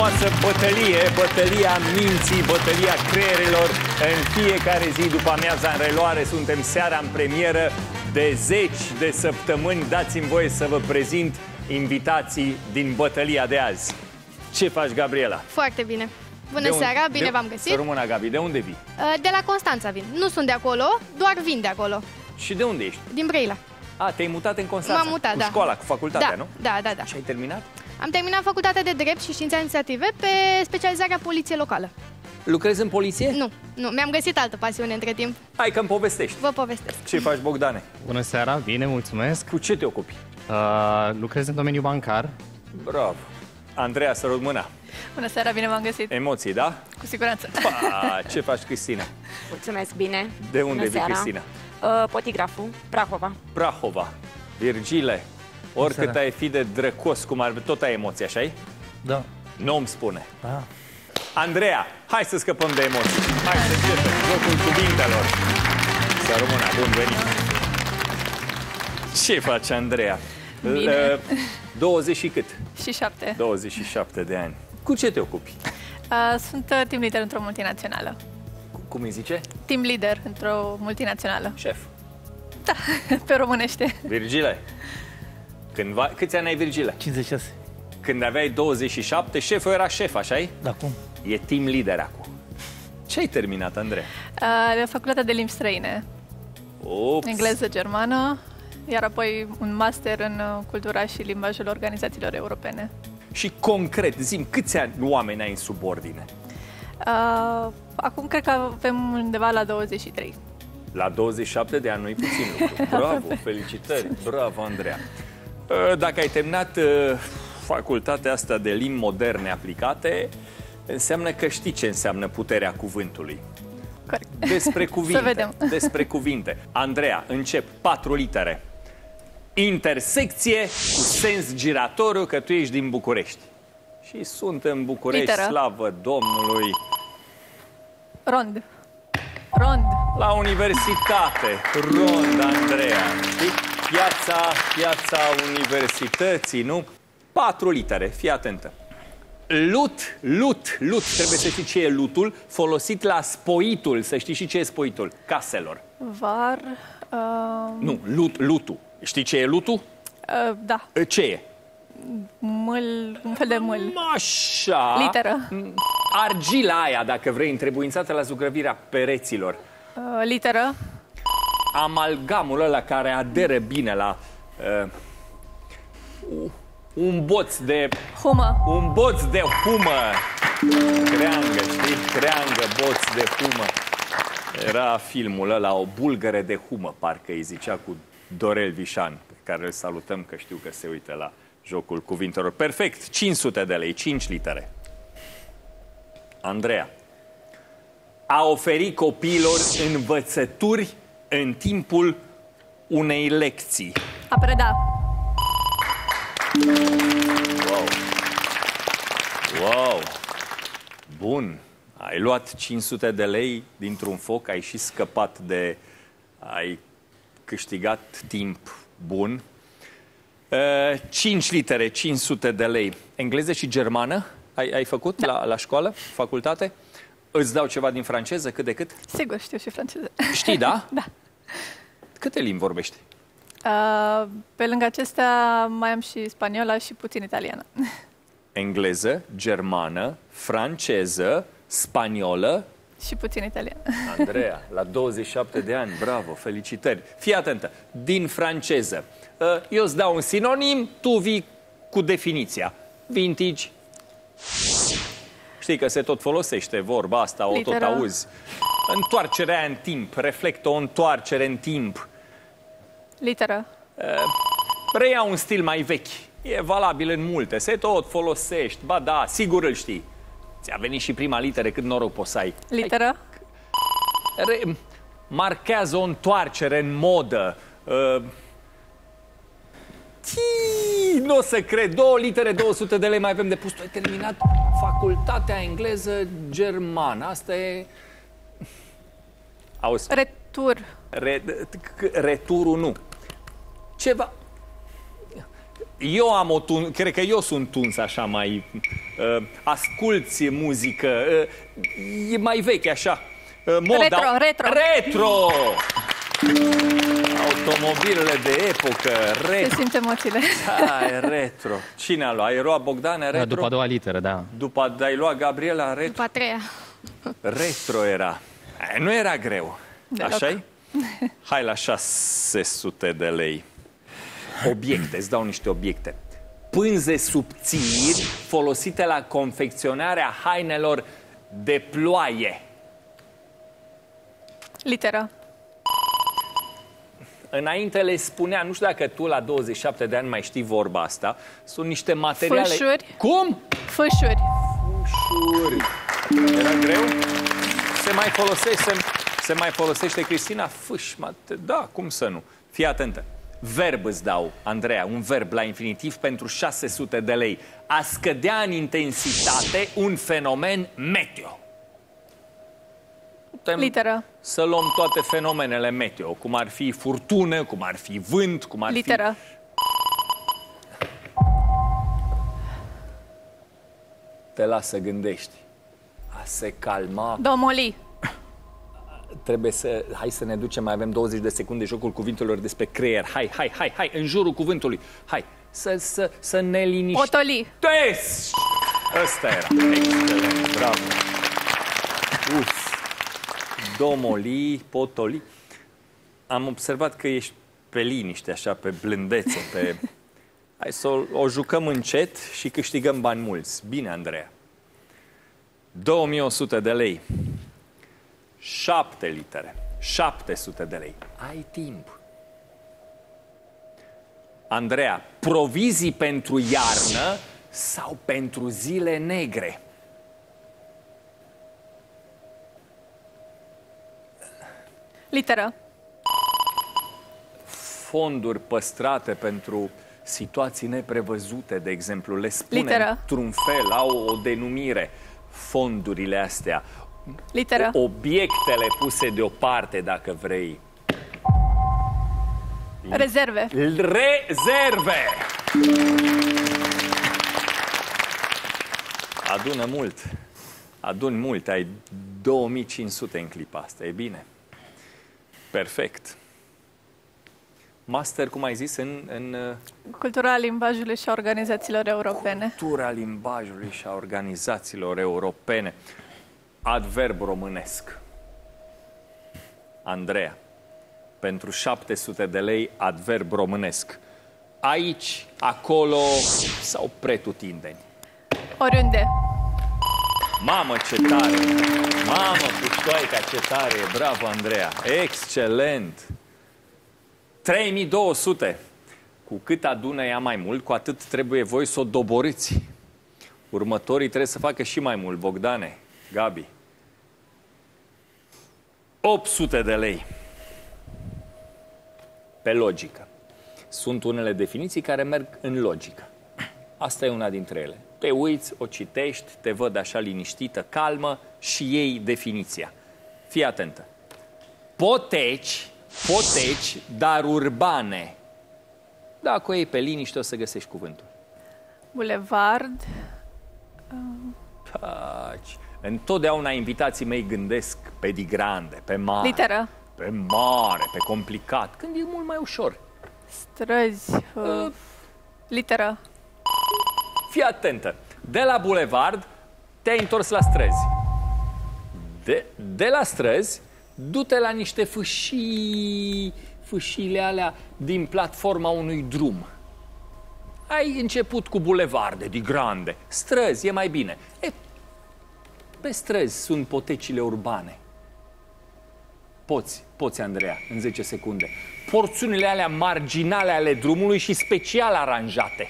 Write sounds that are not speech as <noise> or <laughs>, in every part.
frumoasă bătălie, bătălia minții, bătălia creierilor. În fiecare zi după amiaza în reloare suntem seara în premieră de zeci de săptămâni. Dați-mi voie să vă prezint invitații din bătălia de azi. Ce faci, Gabriela? Foarte bine. Bună De un- seara, bine de- v-am găsit. Să rămână, Gabi. De unde vii? Uh, De la Constanța vin. Nu sunt de acolo, doar vin de acolo. Și de unde ești? Din Brăila. A, te-ai mutat în Constanța. M-am mutat, cu da. școala, cu facultatea, da, nu? Da, da, da. Și ai terminat? Am terminat facultatea de drept și științe administrative pe specializarea poliție locală. Lucrezi în poliție? Nu, nu, mi-am găsit altă pasiune între timp. Hai că-mi povestești. Vă povestesc. Ce faci, Bogdane? Bună seara, bine, mulțumesc. Cu ce te ocupi? Uh, lucrez în domeniul bancar. Bravo. Andreea, să rog mâna. Bună seara, bine v-am găsit. Emoții, da? Cu siguranță. Pa, ce faci, Cristina? Mulțumesc, bine. De unde Bună vii, seara. Cristina? Uh, potigraful, Prahova. Prahova. Virgile, oricât seara. ai fi de drăcos, cum ar tot ai emoții, așa -i? Da. Nu îmi spune. Da. Andreea, hai să scăpăm de emoții. Hai să începem jocul cuvintelor. Să rămână, bun venit. Ce face Andreea? Bine. Uh, 20 și cât? Și șapte. 27 de ani. Cu ce te ocupi? Uh, Sunt uh, team leader într-o multinațională. Cu- Cum îi zice? Team leader într-o multinațională. Șef. <laughs> Pe românește. Virgile. Cândva, câți ani ai, Virgile? 56. Când aveai 27, șeful era șef, așa -i? Da, cum? E team leader acum. Ce ai terminat, Andrei? Uh, La facultatea de limbi străine. Ups. Engleză, germană. Iar apoi un master în uh, cultura și limbajul organizațiilor europene. Și concret, zim, câți ani oameni ai în subordine? Uh, Acum cred că avem undeva la 23. La 27 de ani nu-i puțin lucru. <laughs> Bravo, felicitări, bravo, Andreea. Uh, Dacă ai terminat uh, facultatea asta de limbi moderne aplicate, înseamnă că știi ce înseamnă puterea cuvântului. Corect. Despre <laughs> cuvinte. Să vedem. <laughs> Despre cuvinte. Andreea, încep. Patru litere. Intersecție cu sens giratoriu, că tu ești din București. Și sunt în București, Literă. slavă Domnului, Rond. Rond. la universitate. Rond, Andreea. Știi? Piața, piața universității, nu? Patru litere, fii atentă. Lut, lut, lut. Trebuie să știi ce e lutul, folosit la spoitul, să știi și ce e spoitul, caselor. Var. Uh, Nu, lut, lutul. Știi ce e lutul? uh, da. Ce e? Mâl. Un fel de mâl. Așa. Literă. Argila aia, dacă vrei, întrebuințată la zugrăvirea pereților. Uh, literă. Amalgamul ăla care aderă bine la uh, un boț de Humă. un boț de humă. Creangă, știi? Creangă, boț de humă. Era filmul ăla, o bulgăre de humă, parcă îi zicea cu Dorel Vișan, pe care îl salutăm că știu că se uită la jocul cuvintelor. Perfect, 500 de lei, 5 litere. Andreea. A oferi copiilor învățături în timpul unei lecții. A preda. Wow! Wow! Bun! Ai luat 500 de lei dintr-un foc, ai și scăpat de... ai câștigat timp bun. Uh, 5 litere, 500 de lei. Engleză și germană ai, ai făcut la, la școală, facultate? Îți dau ceva din franceză, cât de cât? Sigur, știu și franceză. Știi, da? <laughs> Da. Câte limbi vorbești? Uh, pe lângă acestea mai am și spaniola și puțin italiană. <laughs> Engleză, germană, franceză, spaniolă, și puțin italiană. Andreea, la 27 de ani, bravo, felicitări. Fii atentă, din franceză. Uh, Eu îți dau un sinonim, tu vii cu definiția. Vintage. Știi că se tot folosește vorba asta, o tot Literă. auzi. Întoarcerea în timp, reflectă o întoarcere în timp. Literă. Preia un stil mai vechi. E valabil în multe, se tot folosești. Ba da, sigur îl știi. Ți-a venit și prima literă, cât noroc poți să ai. Literă. Re- marchează o întoarcere în modă. Uh, tii, nu o să cred, două litere, 200 de lei mai avem de pus. Tu ai terminat facultatea engleză germană. Asta e... Auzi, Retur. re, c- returul nu. Ceva... Eu am o tun, cred că eu sunt tuns așa mai... Uh, asculți muzică, uh, e mai veche așa. Uh, moda. Retro, retro. Retro! Automobilele de epocă, Se retro. simt emoțiile. Da, e retro. Cine a luat? Ai luat Bogdan retro? După a doua literă, da. După ai luat Gabriela retro? După a treia. Retro era. E, nu era greu. Deloc. așa -i? Hai la 600 de lei. Obiecte, îți dau niște obiecte. Pânze subțiri folosite la confecționarea hainelor de ploaie. Literă. Înainte le spunea, nu știu dacă tu la 27 de ani mai știi vorba asta, sunt niște materiale... Fâșuri. Cum? Fâșuri. Fâșuri. Era greu? Se mai folosește, se, se mai folosește, Cristina? Fâș, mate, da, cum să nu? Fii atentă. Verb îți dau, Andreea, un verb la infinitiv pentru 600 de lei. A scădea în intensitate un fenomen meteo. Putem Literă. să luăm toate fenomenele meteo, cum ar fi furtună, cum ar fi vânt, cum ar Literă. fi... Te las să gândești. A se calma. Domoli. Trebuie să... Hai să ne ducem, mai avem 20 de secunde jocul cuvintelor despre creier. Hai, hai, hai, hai, în jurul cuvântului. Hai, să, să, să ne liniștim. Potoli. Tes! Ăsta era. Excelent, bravo. Uf. Domoli, potoli. Am observat că ești pe liniște, așa, pe blândețe, pe... Hai să o, o jucăm încet și câștigăm bani mulți. Bine, Andreea. 2100 de lei. 7 litere. 700 de lei. Ai timp. Andreea, provizii pentru iarnă sau pentru zile negre? Literă. Fonduri păstrate pentru situații neprevăzute, de exemplu, le spune Literă. într-un fel, au o denumire. Fondurile astea, Literă. obiectele puse deoparte, dacă vrei. Rezerve. Rezerve! Adună mult. Adun mult. Ai 2500 în clipa asta. E bine. Perfect. Master, cum ai zis, în, în uh, Cultura limbajului și a organizațiilor europene. cultura limbajului și a organizațiilor europene. Adverb românesc. Andreea, pentru 700 de lei, adverb românesc. Aici, acolo sau pretutindeni. Oriunde. Mamă, ce tare! Mamă, puștoaica, ce tare! e! Bravo, Andreea! Excelent! 3200! Cu cât adună ea mai mult, cu atât trebuie voi să o doboriți. Următorii trebuie să facă și mai mult. Bogdane, Gabi. 800 de lei. Pe logică. Sunt unele definiții care merg în logică. Asta e una dintre ele. Te uiți, o citești, te văd așa liniștită, calmă și iei definiția. Fii atentă. Poteci, poteci, dar urbane. Dacă o iei pe liniște, o să găsești cuvântul. Bulevard. Taci. Întotdeauna invitații mei gândesc pe digrande, pe mare. Literă. Pe mare, pe complicat, când e mult mai ușor. Străzi. Uh, literă. Fii atentă. De la bulevard te-ai întors la străzi. De, de la străzi, du-te la niște fâșii, fâșiile alea din platforma unui drum. Ai început cu bulevarde, de grande. Străzi, e mai bine. E, pe străzi sunt potecile urbane. Poți, poți, Andreea, în 10 secunde. Porțiunile alea marginale ale drumului și special aranjate.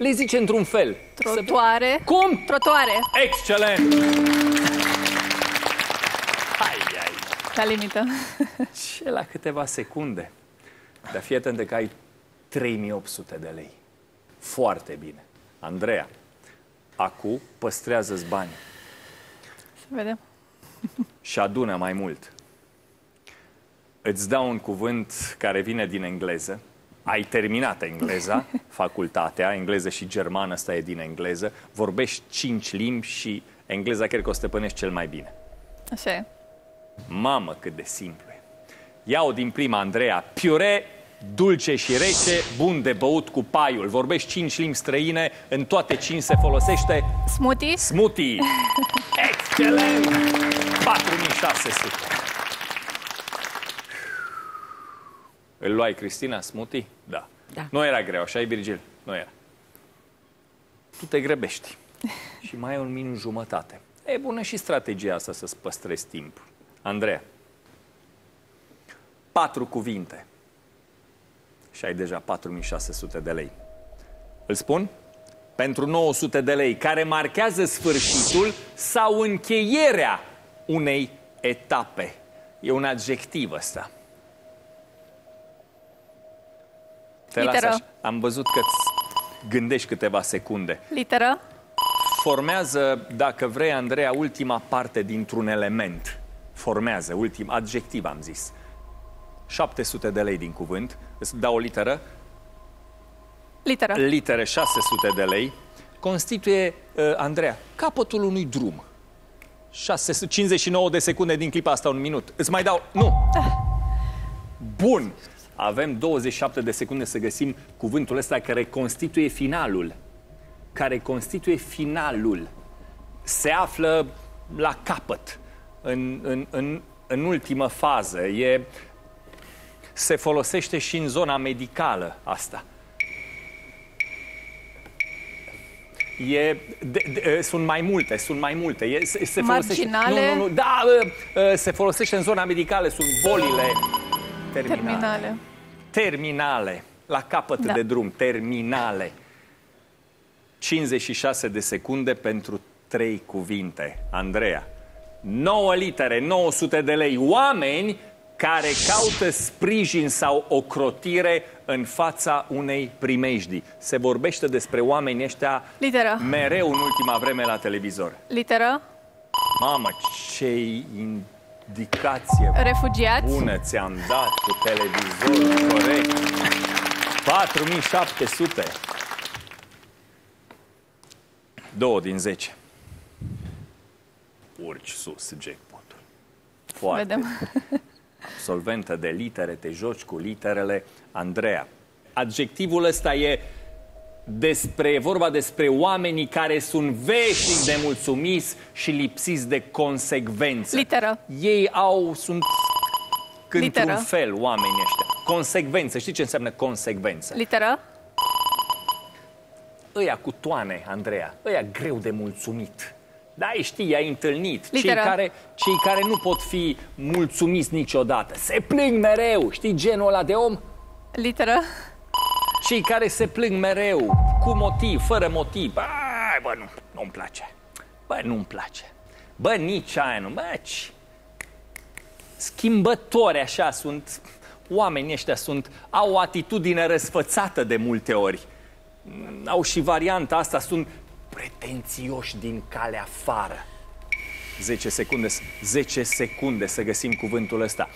Le zice într-un fel. Trotuare. Să- Cum? Trotuare. Excelent! Hai, hai. La limită. <laughs> Ce la câteva secunde. Dar fii atent că ai 3800 de lei. Foarte bine. Andreea, acu păstrează-ți bani Să vedem. <laughs> și adună mai mult. Îți dau un cuvânt care vine din engleză. Ai terminat engleza, <laughs> facultatea, engleză și germană, asta e din engleză, vorbești cinci limbi și engleza cred că o stăpânești cel mai bine. Așa e. Mamă, cât de simplu e. Iau din prima, Andreea, piure dulce și rece, bun de băut cu paiul. Vorbești cinci limbi străine, în toate cinci se folosește Smoothie? smoothie. Excelent! 4600. Îl luai, Cristina, smoothie? Da. Da. Nu era greu, așa e, Virgil? Nu era. Tu te grăbești. <laughs> și mai e un minut jumătate. E bună și strategia asta să-ți păstrezi timp. Andreea. Patru cuvinte. Și ai deja 4600 de lei. Îl spun? Pentru 900 de lei, care marchează sfârșitul sau încheierea unei etape. E un adjectiv ăsta. Te las Literă. așa. Am văzut că îți gândești câteva secunde. Literă? Formează, dacă vrei, Andreea, ultima parte dintr-un element. Formează, ultim, adjectiv am zis. 700 de lei din cuvânt. Îți dau o literă. Literă. Litere 600 de lei. Constituie, uh, Andreea, capătul unui drum. 659 de secunde din clipa asta, un minut. Îți mai dau... Nu! Bun! Avem 27 de secunde să găsim cuvântul ăsta care constituie finalul. Care constituie finalul. Se află la capăt, în, în, în, în ultimă fază. E, se folosește și în zona medicală asta. E, de, de, sunt mai multe, sunt mai multe. E, se, se folosește, Marginale? Nu, nu, nu, da, uh, uh, se folosește în zona medicală, sunt bolile terminale. Terminale. Terminale, la capăt Da. de drum, terminale. 56 de secunde pentru trei cuvinte. Andreea, 9 litere, 900 de lei. Oameni care caută sprijin sau ocrotire în fața unei primejdii. Se vorbește despre oamenii ăștia Literă. mereu în ultima vreme la televizor. Literă. Mamă, ce indicație Refugiați. bună ți-am dat cu televizor, corect. 4700. 2 din 10. Urci sus jackpotul. Foarte Vedem. absolventă de litere, te joci cu literele. Andreea, adjectivul ăsta e despre, e vorba despre oamenii care sunt veșnic de mulțumiți și lipsiți de consecvență. Literă. Ei au, sunt într-un Literă. fel oamenii ăștia. Consecvență. Știi ce înseamnă consecvență? Literă. Ăia cu toane, Andreea, ăia greu de mulțumit. Da, știi, ai întâlnit. Cei Literă. care, cei care nu pot fi mulțumiți niciodată. Se plâng mereu. Știi genul ăla de om? Literă. Cei care se plâng mereu, cu motiv, fără motiv. Bă, bă, nu, nu-mi place. Bă, nu-mi place. Bă, nici aia nu. Bă, ci... Schimbători așa sunt, oamenii ăștia sunt, au o atitudine răsfățată de multe ori. Au și varianta asta, sunt pretențioși din calea afară. 10 secunde, 10 secunde să găsim cuvântul ăsta.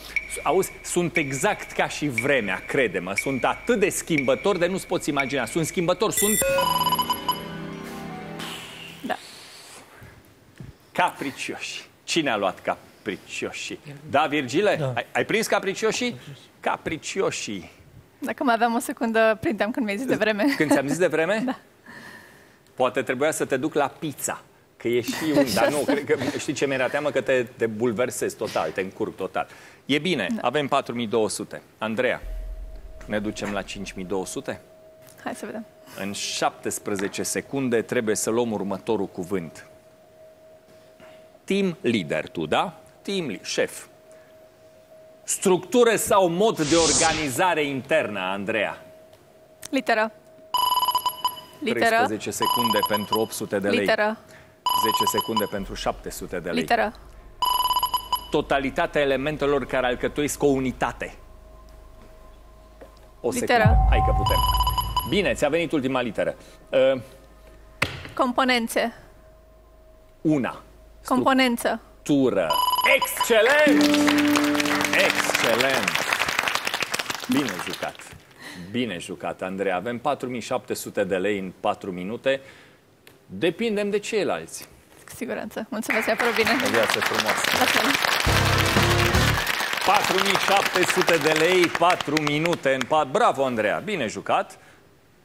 Auzi, sunt exact ca și vremea, crede-mă. Sunt atât de schimbători de nu-ți poți imagina. Sunt schimbători, sunt Da. capricioși. Cine a luat capricioși? Da, Virgile? Da. Ai, ai prins capricioșii? Capricioșii. Dacă mai aveam o secundă, prindeam când mi-ai zis de vreme. Când ți-am zis de vreme? <laughs> Da. Poate trebuia să te duc la pizza. Că e și un... Dar nu, cred că, știi ce mi-era teamă? Că te, te bulversezi total, te încurc total. E bine, da. avem 4200. Andreea, ne ducem la 5200? Hai să vedem. În 17 secunde trebuie să luăm următorul cuvânt. Team leader, tu, da? Team leader, șef. Structură sau mod de organizare internă, Andreea? Literă. Literă. 13 secunde pentru 800 de lei. Literă. 10 secunde pentru 700 de lei. Literă. Totalitatea elementelor care alcătuiesc o unitate. O Literă. secundă. Hai că putem. Bine, ți-a venit ultima literă. Uh, Componențe. una. Componență. Structură. Excelent! Excelent! Bine jucat. Bine jucat, Andrei. Avem 4700 de lei în 4 minute. Depindem de ceilalți. Cu siguranță. Mulțumesc, i-a părut bine. O viață frumoasă. La fel. 4700 de lei, 4 minute în 4. Bravo, Andreea, bine jucat.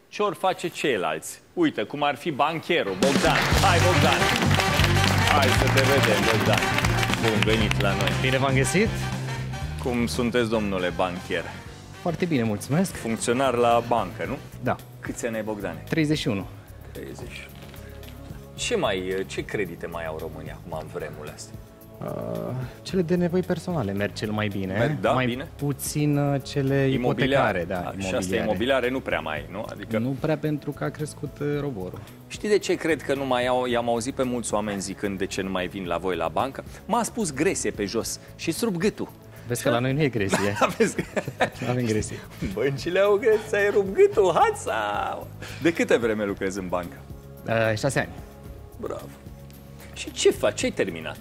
Ce ori face ceilalți? Uite, cum ar fi bancherul, Bogdan. Hai, Bogdan! Hai să te vedem, Bogdan. Bun venit la noi. Bine v-am găsit. Cum sunteți, domnule bancher? Foarte bine, mulțumesc. Funcționar la bancă, nu? Da, Câți ani ai, Bogdane? 31. 30. Ce mai, ce credite mai au România acum în vremurile astea? Uh, cele de nevoi personale merg cel mai bine. Merg, da, mai bine. puțin uh, cele ipotecare, da, Și astea imobiliare. imobiliare nu prea mai, nu? Adică Nu prea pentru că a crescut uh, roborul. Știi de ce cred că nu mai au, i-am auzit pe mulți oameni zicând de ce nu mai vin la voi la bancă? M-a spus gresie pe jos și strup gâtul. Vezi că la noi nu e gresie. <laughs> Aveți că nu avem gresie. băncile au gresie, ai rupt gâtul, hața! De câte vreme lucrezi în bancă? Uh, șase ani. Bravo! Și ce faci? Ce ai terminat?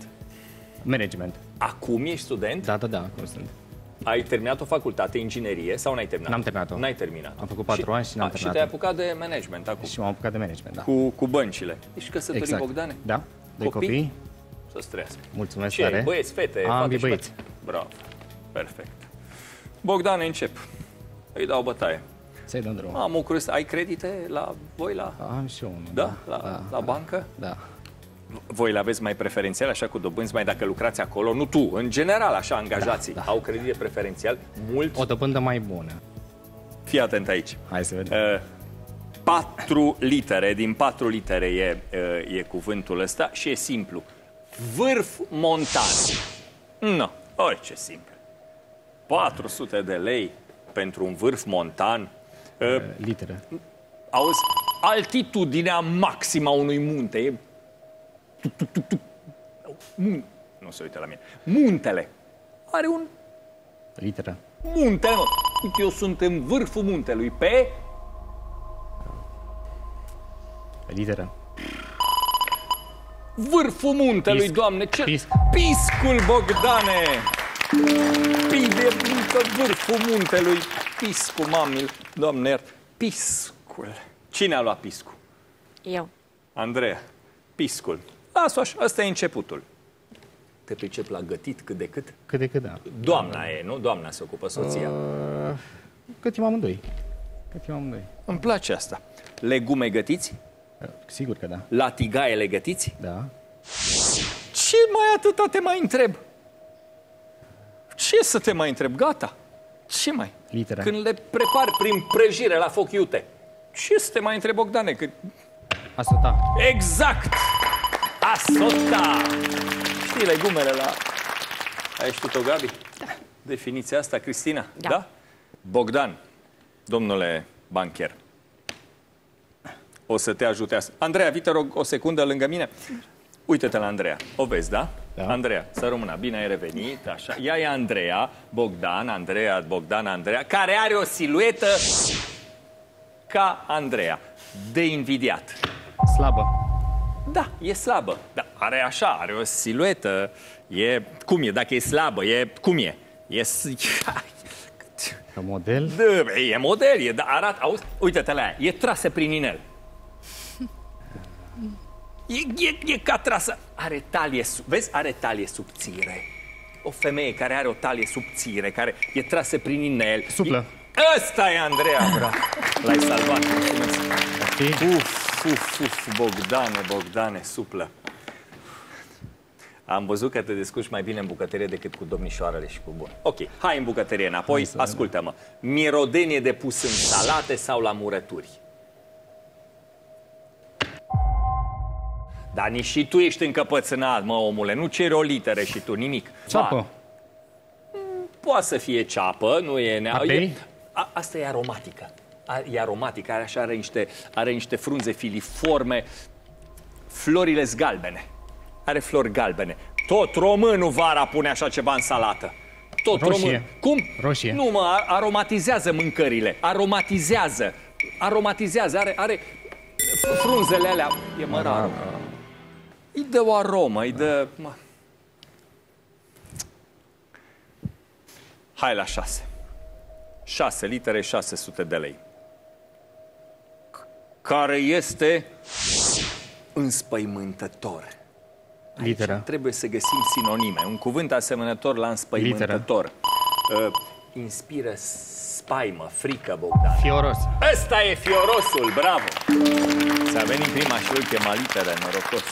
Management. Acum ești student? Da, da, da, cum sunt. Ai terminat o facultate, inginerie, sau n-ai terminat? N-am terminat-o. N-ai terminat. Am făcut patru ani și n-am a, Și terminat-o. te-ai apucat de management acum, Și m-am apucat de management, da. cu, cu băncile. Ești căsătorit, exact. Bogdane? Da, doi Copii? copii. Să-ți trăiască. Mulțumesc Ce tare. ai, băieți, fete? Am fate ambii și băieți. băieți? Bravo. Perfect. Bogdane, încep. Îi dau bătaie. Să-i dăm drum. Am o curiozitate. Ai credite la voi la, Am și eu unul. da? La, la bancă? Da. Voi le aveți mai preferențial, așa cu dobânzi, mai dacă lucrați acolo? Nu tu, în general, așa, angajații. Da, da. Au credite preferențial? Mult? O dobândă mai bună. Fii atent aici. Hai să vedem. Uh, patru litere, din patru litere e, uh, e cuvântul ăsta și e simplu. Vârf montan. Nu, orice simplu. 400 de lei pentru un vârf montan. Uh, Literă. auzi, altitudinea maximă a unui munte e... tu, tu, tu, tu. Mun... Nu se uită la mine. Muntele. Are un Literă. munte, mă. Uite, eu sunt în vârful muntelui pe... Literă. Vârful muntelui, Pisc. doamne, ce... Pisc. Piscul, Bogdane! Pide mică vârful muntelui. Piscul, mamil, doamne, iert. Piscul. Cine a luat piscul? Eu. Andreea. Piscul. Las-o așa, ăsta e începutul. Te pricep la gătit cât de cât? Cât de cât da. Doamna e, nu? Doamna se ocupă soția. Uh, cât timp amândoi. Cât timp amândoi. Îmi place asta. Legume gătiți? Uh, Sigur că da. Latigaele gătiți? Da. Ce mai atâta te mai întreb? Ce să te mai întreb? Gata. Ce mai? Litera. Când le prepari prin prăjire la foc iute. Ce să te mai întreb, Bogdane? Că... Asota. Exact! Asota! Știi legumele la... Ai știut-o, Gabi? Da. Definiția asta, Cristina? Da. Bogdan, domnule bancher, o să te ajute asta. Andreea, vii, te rog, o secundă lângă mine. Uite-te la Andreea. O vezi, da? Da. Andreea, să rămână. Bine ai revenit, așa. Ea e Andreea, Bogdan, Andreea, Bogdan, Andreea, care are o siluetă ca Andreea. De invidiat. Slabă. Da, e slabă. Da, are așa, are o siluetă. E, cum e? Dacă e slabă, e, cum e? E, s- Ca model. Da, e model, e, da, arată, auzi, uite-te la ea, e trasă prin inel. E, e, e ca trasă. Are talie, sub- vezi, are talie subțire. O femeie care are o talie subțire, care e trasă prin inel. Suplă. E, ăsta e Andreea, bravo. L-ai salvat, mulțumesc. Știi? Uf, uf, uf, Bogdane, Bogdane, suplă. Am văzut că te descurci mai bine în bucătărie decât cu domnișoarele și cu bun. Ok, hai în bucătărie înapoi, să ascultă-mă. Mirodenie de pus în salate sau la murături? Dar nici și tu ești încăpățânat, mă, omule. Nu ceri o literă și tu, nimic. Ceapă. Ba, poate să fie ceapă, nu e... Nea... Apei? e a, asta e aromatică. A, e aromatică, are așa, are niște, are niște frunze filiforme, florile sunt galbene. Are flori galbene. Tot românul vara pune așa ceva în salată. Tot Roșie. român. Cum? Roșie. Nu, mă, a- aromatizează mâncările. Aromatizează. Aromatizează. Are, are f- frunzele alea. E mărar. Îi dă o aromă, îi dă... Mă. Hai la șase. 6 litere, 600 de lei. C- Care este înspăimântător. Aici Literă. trebuie să găsim sinonime. Un cuvânt asemănător la înspăimântător. Uh, inspiră spaimă, frică, Bogdan. Fioros. Ăsta e fiorosul, bravo! S-a venit prima și ultima literă, norocos.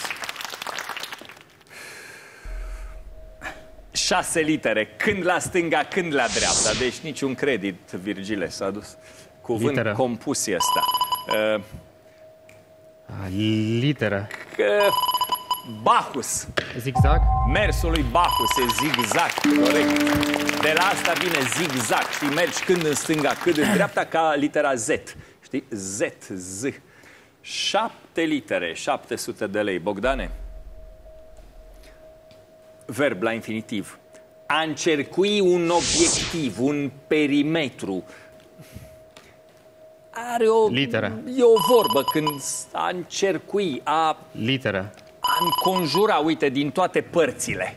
Șase litere, când la stânga, când la dreapta. Deci niciun credit, Virgile, s-a dus. Cuvânt Literă. compus e ăsta. Uh, A, Literă. că... Bacchus. Zigzag. Mersul lui Bacchus e zigzag, corect. De la asta vine zigzag, știi, mergi când în stânga, când în dreapta, ca litera Z. Știi? Z, Z. Șapte litere, 700 de lei. Bogdane? Verb la infinitiv. A încercui un obiectiv, un perimetru. Are o... Literă. E o vorbă când a încercui, a Literă. a înconjura, uite, din toate părțile.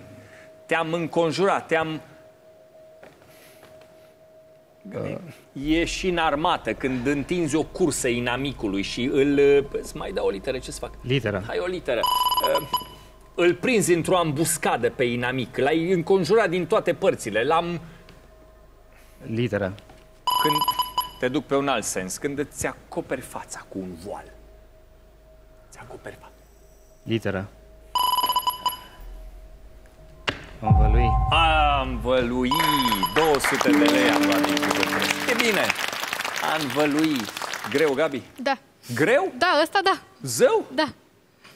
Te-am înconjurat, te-am... E și în armată, când întinzi o cursă inamicului și îl... Îți mai dau o literă, ce să fac? Literă. Hai o literă. Uh, Îl prinzi într-o ambuscadă pe inamic, l-ai înconjurat din toate părțile, l-am... Literă. Când te duc pe un alt sens, când îți acoperi fața cu un voal. Îți acoperi fața. Literă. Învălui. A învălui 200 de lei am luat din cuvântul ăsta. E bine. A învălui. Greu, Gabi? Da. Greu? Da, ăsta da. Zău? Da.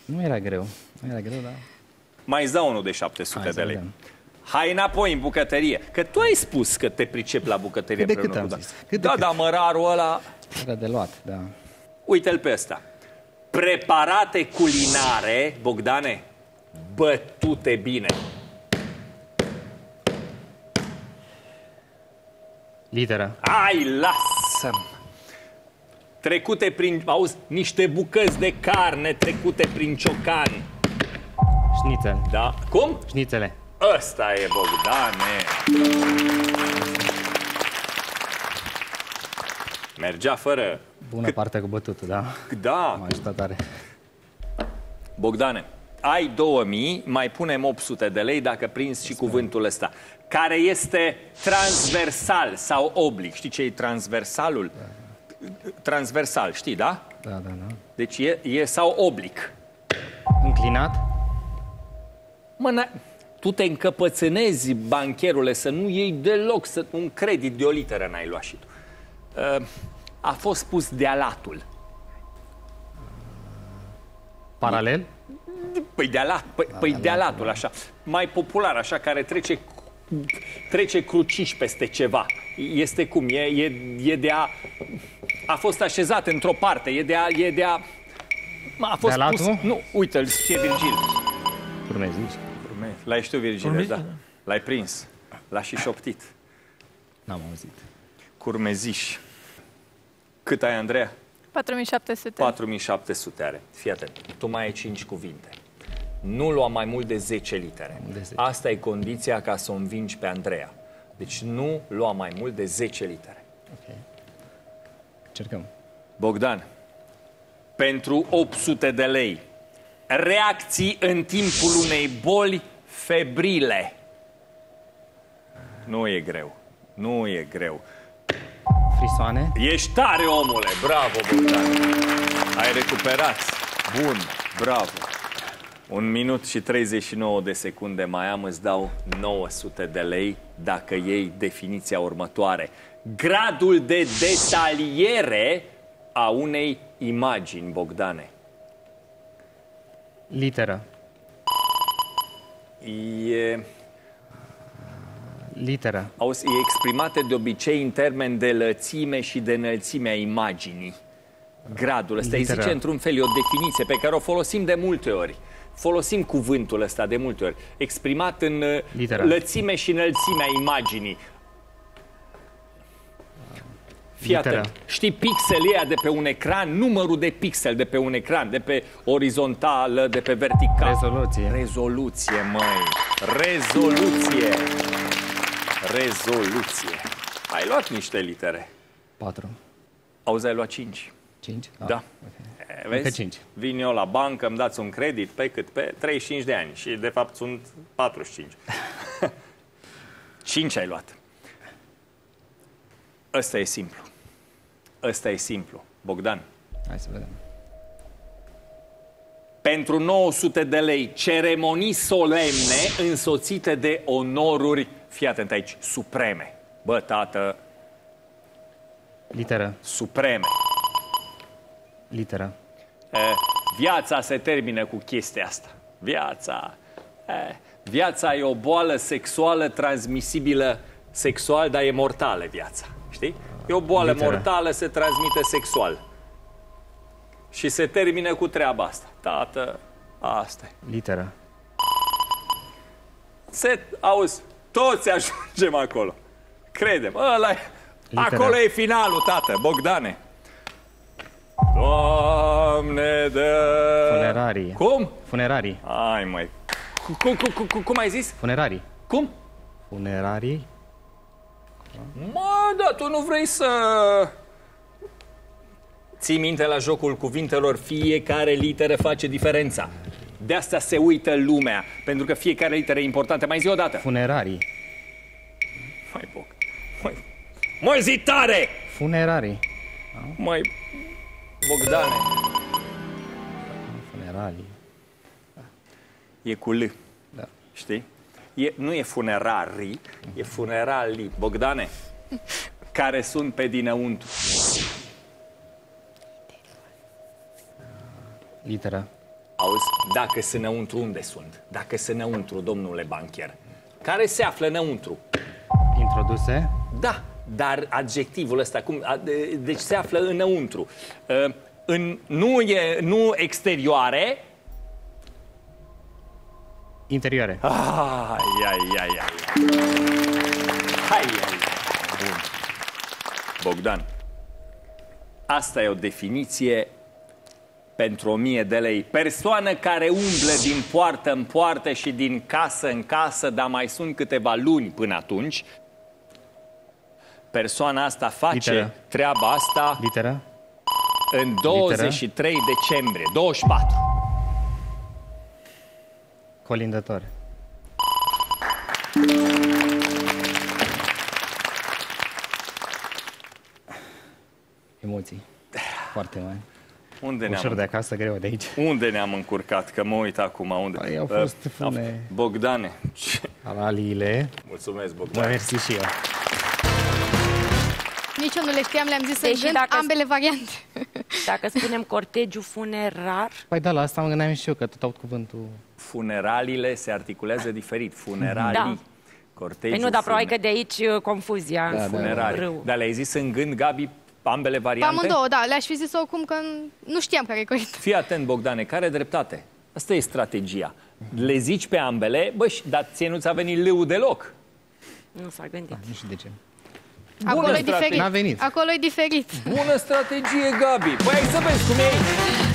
Nu era greu. Nu era greu, da. Mai îți dau unul de 700 Hai să de lei. vedem. Hai înapoi în bucătărie. Că tu ai spus că te pricepi la bucătărie. Cât de împreună cât cu am Dan. zis. Cât de da, cât. da, mărarul ăla... Era de luat, da. Uite-l pe ăsta. Preparate culinare, Bogdane, bătute bine. Literă. Ai, lasă Trecute prin, auzi, niște bucăți de carne trecute prin ciocan. Șnițel. Da? Cum? Șnițele. Ăsta e Bogdane. Mergea fără... Bună parte cu bătutul, da. Da, M-a ajutat tare. Bogdane, ai 2000, mai punem 800 de lei dacă prinzi și cuvântul ăsta, care este transversal sau oblic. Știi ce e transversalul? Transversal, știi, da? Da, da, da. Deci e, e sau oblic. Înclinat. Mă, n- tu te încăpățânezi, bancherule, să nu iei deloc să, un credit de o literă n-ai luat și tu. Uh, a fost pus de alatul. Paralel. Păi de alat, păi, păi de alatul, așa. Mai popular, așa, care trece, trece cruciș peste ceva. Este cum? E, e, e de a... A fost așezat într-o parte, e de a... E de a a fost De pus... alatul? Nu, uite-l, știe Virgil. Urmezici. L-ai știu, Virgil, da. L-ai prins. L-a și șoptit. N-am auzit. Curmeziș. Cât ai, Andreea? 4700. 4700 are. Fii atent. Tu mai ai 5 cuvinte. Nu lua mai mult de 10 litere. de 10. Asta e condiția ca să o învingi pe Andreea. Deci nu lua mai mult de 10 litere. Ok. Cercăm. Bogdan, pentru 800 de lei, reacții în timpul unei boli febrile. Nu e greu. Nu e greu. Frisoane. Ești tare, omule! Bravo, Bogdan! Ai recuperat. Bun, bravo. Un minut și 39 de secunde mai am, îți dau 900 de lei dacă iei definiția următoare. Gradul de detaliere a unei imagini, Bogdane. Literă. E, Literă. auzi, e exprimată de obicei în termen de lățime și de înălțime a imaginii. Gradul ăsta îi Literă. zice într-un fel, e o definiție pe care o folosim de multe ori. Folosim cuvântul ăsta de multe ori, exprimat în uh, Literă. lățime și înălțimea imaginii. Fii Literă. atent. Știi pixelii ăia de pe un ecran, numărul de pixel de pe un ecran, de pe orizontală, de pe vertical. Rezoluție. Rezoluție, măi. Rezoluție. Rezoluție. Ai luat niște litere. 4. Auzi, ai luat 5. 5? Da. E, Vezi? cinci. Vin eu la bancă, îmi dați un credit pe cât? Pe 35 de ani și de fapt sunt 45. 5 <laughs> ai luat. Ăsta e simplu. Ăsta e simplu. Bogdan, Hai să vedem. pentru 900 de lei, ceremonii solemne însoțite de onoruri, fii atent aici, supreme. Bă, tată, Literă. supreme. Literă. E, viața se termină cu chestia asta. Viața. E, viața e o boală sexuală transmisibilă sexual, dar e mortală viața. Știi? E o boală Literă. mortală, se transmite sexual. Și se termină cu treaba asta. Tată, asta e. Literă. Se, auzi, toți ajungem acolo. Credem, ăla e, Literă. acolo e finalul, tată, Bogdane. Doamne, dă... Funerarii. Cum? Funerarii. Ai, mai. Cum, cum, cum, cum, cum ai zis? Funerarii. Cum? Funerarii. Mă, da, tu nu vrei să... Ții minte la jocul cuvintelor, fiecare literă face diferența. De asta se uită lumea, pentru că fiecare literă e importantă. Mai zi o dată. Funerarii. Mai Bog. Mai... Mai zi tare! Funerarii. Mai... Bogdane. Funerarii. E cu L. Da. Știi? E, nu e funerarii, e funeralii. Bogdane, care sunt pe dinăuntru. Literă. Auzi, dacă sunt înăuntru, unde sunt? Dacă sunt înăuntru, domnule bancher, care se află înăuntru? Introduse. Da, dar adjectivul ăsta, cum, a, de- deci se află înăuntru. Uh, În, nu, e, nu exterioare, Interioare. Ai, ai, ai, ai. Hai, ai, ai. Bun. Bogdan, asta e o definiție pentru o mie de lei. Persoană care umblă din poartă în poartă și din casă în casă, dar mai sunt câteva luni până atunci. Persoana asta face Literă. treaba asta Literă. în 23 decembrie, 24. Colindător. Emoții. Foarte mari. Unde Ușor ne-am de acasă, greu de aici. Unde ne-am încurcat? Că mă uit acum unde. Păi, au Uh, fost a- fune. Bogdane. Ce- Alaliile. Mulțumesc, Mă Bogdane. mersi și eu. Nici eu nu le știam, le-am zis în Deși gând dacă- ambele variante. <laughs> Dacă spunem cortegiu funerar, Păi da, la asta mă gândeam și eu, că tot aud cuvântul. Funeraliile se articulează diferit. Funeralii. Da. Cortegiul. păi nu, dar probabil că fune- de aici uh, confuzia. Da, da, da. Funeralii. Râu. Dar le-ai zis în gând, Gabi, ambele Pe variante? amândouă, da, le-aș fi zis oricum că nu știam care e corect. Fii atent, Bogdane, care dreptate? Asta e strategia. Le zici pe ambele, bă, și- dar ție nu ți-a venit lâul deloc. Nu s-a gândit. Nu știu de ce. Acolo e strategie. diferit. N-a venit. Acolo e diferit. Bună strategie, Gabi. Păi hai să vezi cum e aici.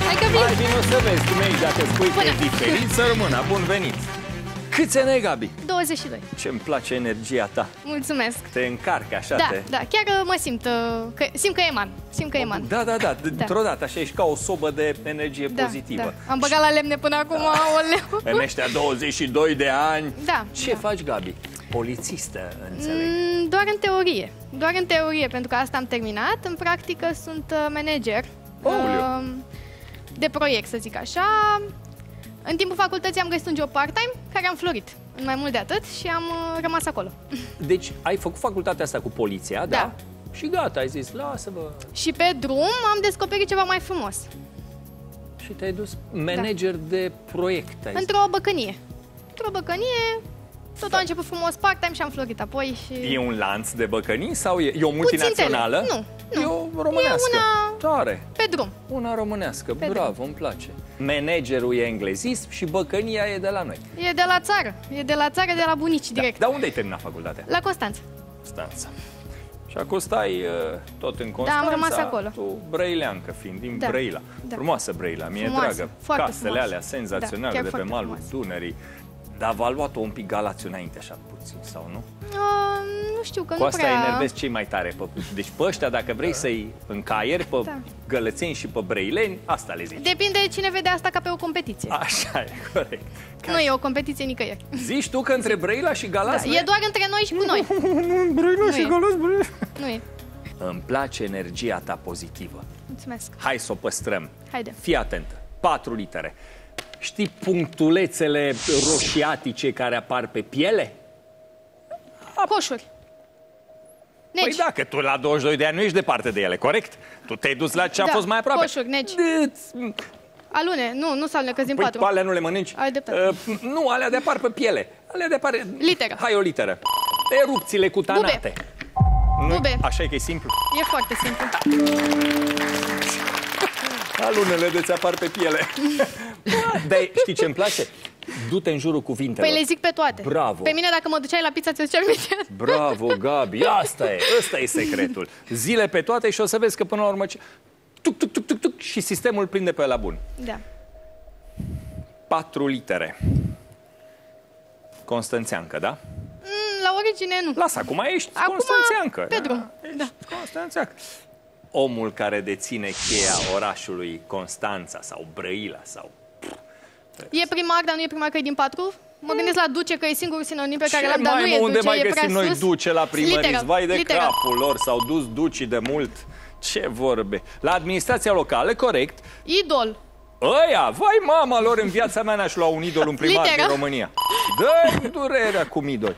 Hai că Hai, vin. vino să vezi cum e aici. Dacă spui că e Bună. diferit, să rămână. Bun venit. Câți ani ai, Gabi? 22. Ce-mi place energia ta. Mulțumesc. Te încarcă așa, Da, te... da, chiar uh, mă simt, uh, că, simt că eman. Simt că eman. Da, da, da, dintr-o dată, așa ești ca o sobă de energie Da, pozitivă. da. Am băgat la lemne până acum, oleu. În ăștia 22 de ani. Da, Ce da. faci, Gabi? Polițistă, înțeleg. Mm, Doar în teorie. Doar în teorie, pentru că asta am terminat. În practică sunt uh, manager Aoleu. uh, de proiect, să zic așa. În timpul facultății am găsit un job part-time care am florit. În mai mult de atât și am uh, rămas acolo. <laughs> Deci ai făcut facultatea asta cu poliția, da? Da. Și gata, ai zis, lasă-vă. Și pe drum am descoperit ceva mai frumos. Și te-ai dus manager de proiect, ai zis. Într-o băcănie. Într-o băcănie, tot a început frumos part-time și am florit apoi și... E un lanț de băcănii sau e, e o multinațională? Puțintele. Nu, nu. E o românească. E una- Tare. Pe drum. Una românească. Pe Bravo, îmi place. Managerul e englezist și băcănia e de la noi. E de la țară. E de la țară, de la bunici, direct. Da. Dar unde ai terminat facultatea? La Constanța. Constanța. Și acum stai uh, tot în Constanța. Da, am rămas acolo. Tu brăileancă fiind, din Da, Brăila. da. Frumoasă Brăila, mie Frumoasă, e dragă. foarte Casele frumoasă. alea senzaționale Da, chiar de pe foarte malul frumoasă. Dunării. Dar v-a luat-o un pic Galați înainte, așa puțin, sau nu? Uh, nu știu, că Cu nu asta prea... enervezi cei mai tare. Pe, deci pe ăștia, dacă vrei să-i încaieri, pe Da. gălățeni și pe brăileni, asta le zici. Depinde cine vede asta ca pe o competiție. Așa e, corect. Nu e o competiție nicăieri. Zici tu că între Brăila și Da, Galați e doar între noi și cu noi. Brăila Nu e. Galați, Brăila. Nu e. Îmi place energia ta pozitivă. Mulțumesc. Hai să o păstrăm. Haide. Fii atentă. Patru litere. Știi punctulețele roșiatice care apar pe piele? Coșuri. Negi. Păi da, că tu la 22 de ani nu ești departe de ele, corect? Tu te-ai dus la ce a Da, fost mai aproape. coșuri, negi. Dă-ți- Alune, nu, nu s-au necăzit din Păi patru. pe alea nu le mănânci? Ai dreptate. Uh, nu, alea de apar pe piele. Alea de apar... Literă. Hai o literă. Erupțiile cutanate. Nu? Bube. Așa e că e simplu. E foarte simplu. Alunele de ți apar pe piele. <laughs> Dar știi ce îmi place? Du-te în jurul cuvintelor. Păi le zic pe toate. Bravo. Pe mine dacă mă duceai la pizza, ți-o ziceam imediat. Bravo, Gabi, asta e, ăsta e secretul. Zile pe toate și o să vezi că până la urmă... ce- Tuc, tuc, tuc, tuc, tuc, și sistemul prinde pe la bun. Da. Patru litere. Constanțeancă, da? Mm, la origine nu. Lasă, acum ești Acum, Constanțeancă. pe drum, Ești da. Constanțeancă. Omul care deține cheia orașului Constanța sau Brăila sau... E primar, dar nu e primar că e din patru. Mă gândesc la duce, că e singurul sinonim pe care Ce l-am, dar mai nu mă, e unde duce, mai e prea găsim noi sus. duce la primării? Literă, Vai de literă. capul lor, s-au dus ducii de mult. Ce vorbe. La administrația locală, corect, Idol. Ăia, vai mama lor, în viața mea n-aș lua un idol, un primar Literă. din România. dă durerea cu idol.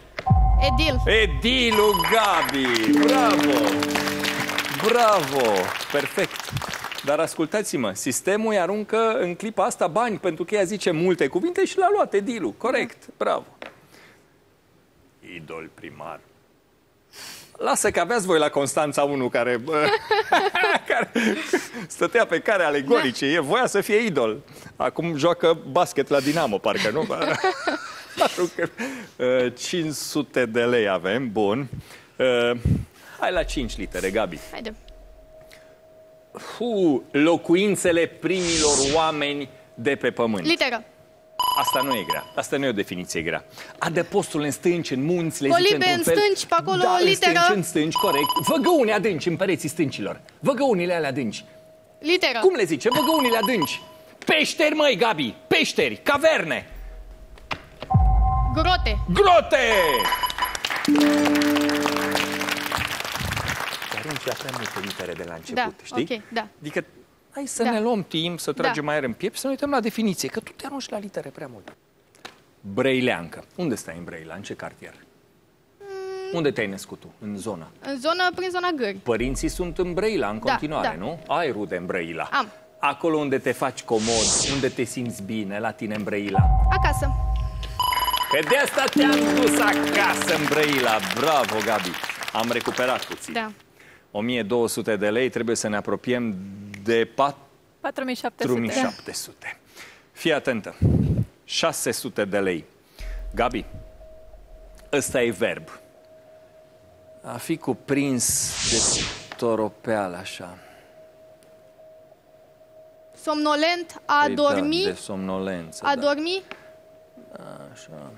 Edil. Edilu Gabi, bravo! Bravo! Perfect! Dar ascultați-mă, sistemul îi aruncă în clipa asta bani, pentru că ea zice multe cuvinte și l-a luat Edilu. Corect, bravo! Idol primar. Lasă că aveați voi la Constanța unul care, bă, <laughs> care stătea pe care alegorice. E voia să fie idol. Acum joacă basket la Dinamo, parcă, nu? Aruncă. <laughs> Uh, 500 de lei avem, bun. Uh, Hai la 5 litere, Gabi. Haide. Fu, locuințele primilor oameni de pe pământ. Literă. Asta nu e grea. Asta nu e o definiție grea. Adăpostul în stânci, în munți, le Colibe zice într-un în fel. stânci, pe acolo da, o literă. în stânci, în stânci, corect. Văgăuni adânci în pereții stâncilor. Văgăunile alea adânci. Literă. Cum le zice? Văgăunile adânci. Peșteri, măi, Gabi! Peșteri, caverne, Grote. grote! Te arunci la prea multe litere de la început, Da, știi? ok, da. Adică hai să Da. ne luăm timp, să tragem Da. aer în piept, să ne uităm la definiție, că tu te arunci la litere prea mult. Brăileancă. Unde stai în Brăila? În ce cartier? Mm. Unde te-ai născut tu? În zona? În zonă, prin zona gări. Părinții sunt în Brăila în Da, continuare, da. nu? Ai rude în Brăila. Am. Acolo unde te faci comod, unde te simți bine, la tine în Brăila. Acasă. Că de asta te-am dus acasă în Brăila. Bravo, Gabi. Am recuperat puțin. Da. 1200 de lei, trebuie să ne apropiem de 4700. 4700. Fii atentă. 600 de lei. Gabi, ăsta e verb. A fi cuprins de toropeală, așa. Somnolent, a Păi dormi, Da, de somnolență, a da. dormi, Așa.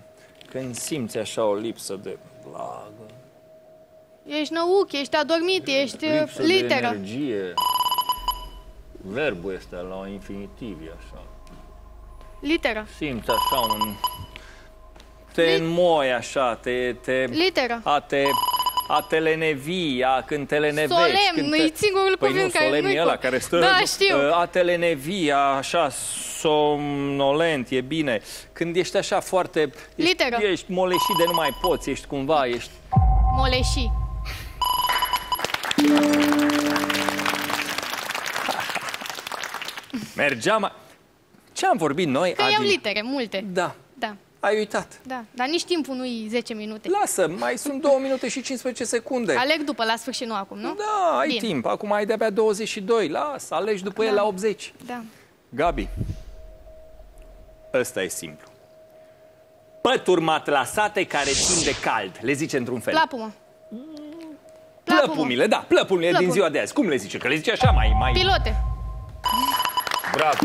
Când simți așa o lipsă de vlagă, ești năuc, ești adormit, ești uh, lipsă de literă. energie. Verbul este la infinitiv, e așa. Literă. Simți așa un... Te înmoi așa, te... te Literă. a te, a te lenevi, a când te lenevești. Solemn, când te... e singurul păi cuvânt nu, care solemn nu-i e ăla cu- care stă... Da, știu. uh, A te lenevi, a, așa, somnolent, e bine. Când ești așa foarte... Ești, Literă. Ești moleșit de nu mai poți, ești cumva, ești... Moleși. Mergeam... a- Ce am vorbit noi, Că Adi? iau litere, multe. Da, Da, ai uitat. da. Dar nici timpul nu-i 10 minute. Lasă, mai sunt 2 minute și 15 secunde. Aleg după, la sfârșit, nu acum, nu? Da, ai Bine. timp. Acum ai de-abia 22. Lasă, alegi după el Da. la 80. Da. Gabi, ăsta e simplu. Pături matlasate care țin de cald. Le zice într-un fel. Plapumă. Plăpumile, da, plăpumile din Plăpumi. ziua de azi. Cum le zice? Că le zice așa mai... mai... Pilote. Bravo.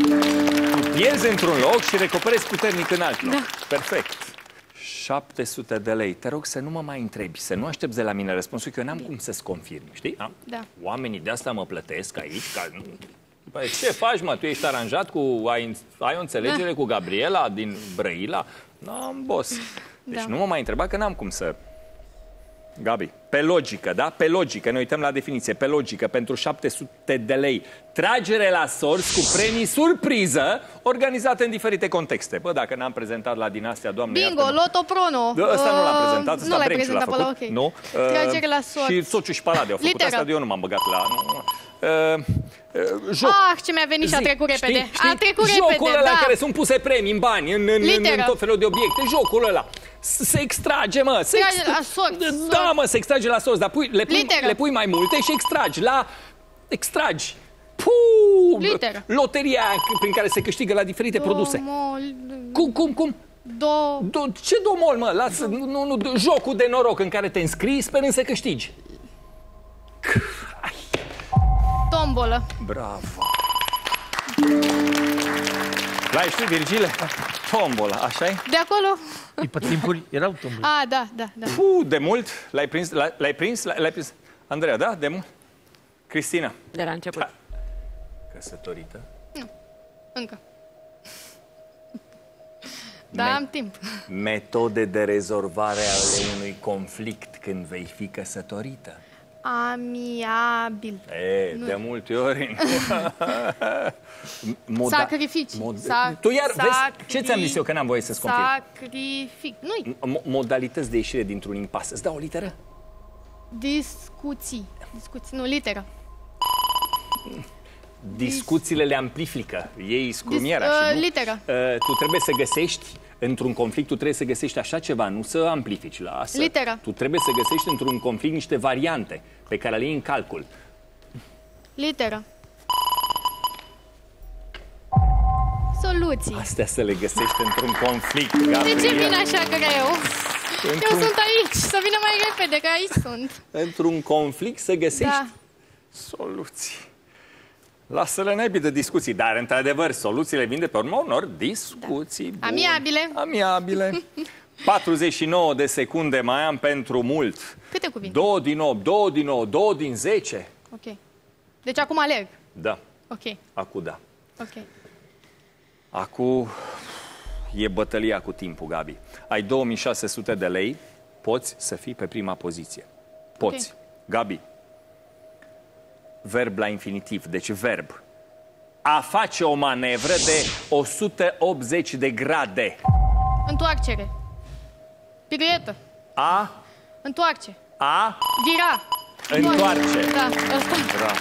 Tu pierzi într-un loc și recuperezi puternic în alt loc. Da. Perfect. 700 de lei. Te rog să nu mă mai întrebi, să nu aștepți de la mine răspunsul, că eu n-am cum să-ți confirm, știi? Am- Da. Oamenii de asta mă plătesc aici, ca... Păi ce faci, mă? Tu ești aranjat cu... Ai, ai o înțelegere cu Gabriela din Brăila? N-am, boss. Deci Da. nu mă mai întreba că n-am cum să... Gabi, pe logică, da? Pe logică, ne uităm la definiție, pe logică, pentru 700 de lei. Tragere la sorți cu premii surpriză, organizate în diferite contexte. Bă, dacă n-am prezentat la dinastia, doamne Bingo, iartă-mă. Loto Prono. Da, ăsta nu l-am Uh, prezentat, ăsta Nu l-ai Brenciu l-a prezentat pe făcut. la ok. Nu. Tragere Uh, la sorți. Și Sociu și Palade au făcut Literă. asta, de eu nu m-am băgat la... Nu, nu. Uh, uh, joc. Ah, ce mi-a venit și a Zi, trecut știi, repede. Știi? A trecut Jocul repede, ăla da. în care sunt puse premii în bani, în, în, în, Literă. în tot felul de obiecte. Jocul ăla. S- Se extrage, mă. Se Trage la sorți, Da, sorți. mă, se extrage la sorți, dar pui, le, pui, Literă. le pui mai multe și extragi. La... Extragi. Puh! Literă. Loteria aia prin care se câștigă la diferite produse. Domol, Cum, cum, cum? Do... Do, ce domol, mă? Lasă, nu, nu, nu, do- jocul de noroc în care te înscrii sperând să câștigi. Tombolă. Bravo! L-ai știut, Virgile? Tombola, așa e? De acolo? Păi pe timpuri erau tombole. A, da, da, da. Puh, de mult? L-ai prins? L-ai, l-ai prins? L-ai, l-ai prins? Andreea, da? De mult? Cristina, De la început. Da. căsătorită? Încă. <laughs> Da, Me- am timp. Metode de rezolvare ale unui conflict când vei fi căsătorită. Amiabil. E, de multe ori... <laughs> Moda- Sacrifici. Sac- tu iar vezi, sacri- ce ți-am zis eu că n-am voie să-ți confirm? Sacrific. Nu-i. Mo- modalități de ieșire dintr-un impas. Îți dau o literă? Discuții. Discuții. Nu, literă. Discuțiile le amplifică. Ei scrumiera Dis- și uh, nu? literă. Uh, tu trebuie să găsești într-un conflict, tu trebuie să găsești așa ceva, nu să amplifici. Lasă. Literă. Tu trebuie să găsești într-un conflict niște variante pe care le iei în calcul. Literă. Soluții. Astea să le găsești într-un conflict, De Gabriel. ce vine așa greu? Eu Într-un, sunt aici, să vină mai repede, că aici sunt. într-un conflict să găsești Da. soluții. Lasă-le naibii de discuții, dar într-adevăr soluțiile vin de pe urmă unor discuții bune. Amiabile. Amiabile. <laughs> 49 de secunde mai am pentru mult. Câte cuvinte? 2 din 8, 2 din 9, 2 din 10. Ok. Deci acum alerg. Da, Ok, acu da. ok. Acu e bătălia cu timpul, Gabi. Ai 2600 de lei, poți să fii pe prima poziție. Poți. Gabi, verb la infinitiv, deci verb. A face o manevră de 180 de grade. Întoarcere. Piruetă. A, Întoarce. a, Vira. Întoarce. Da, asta. Bravo.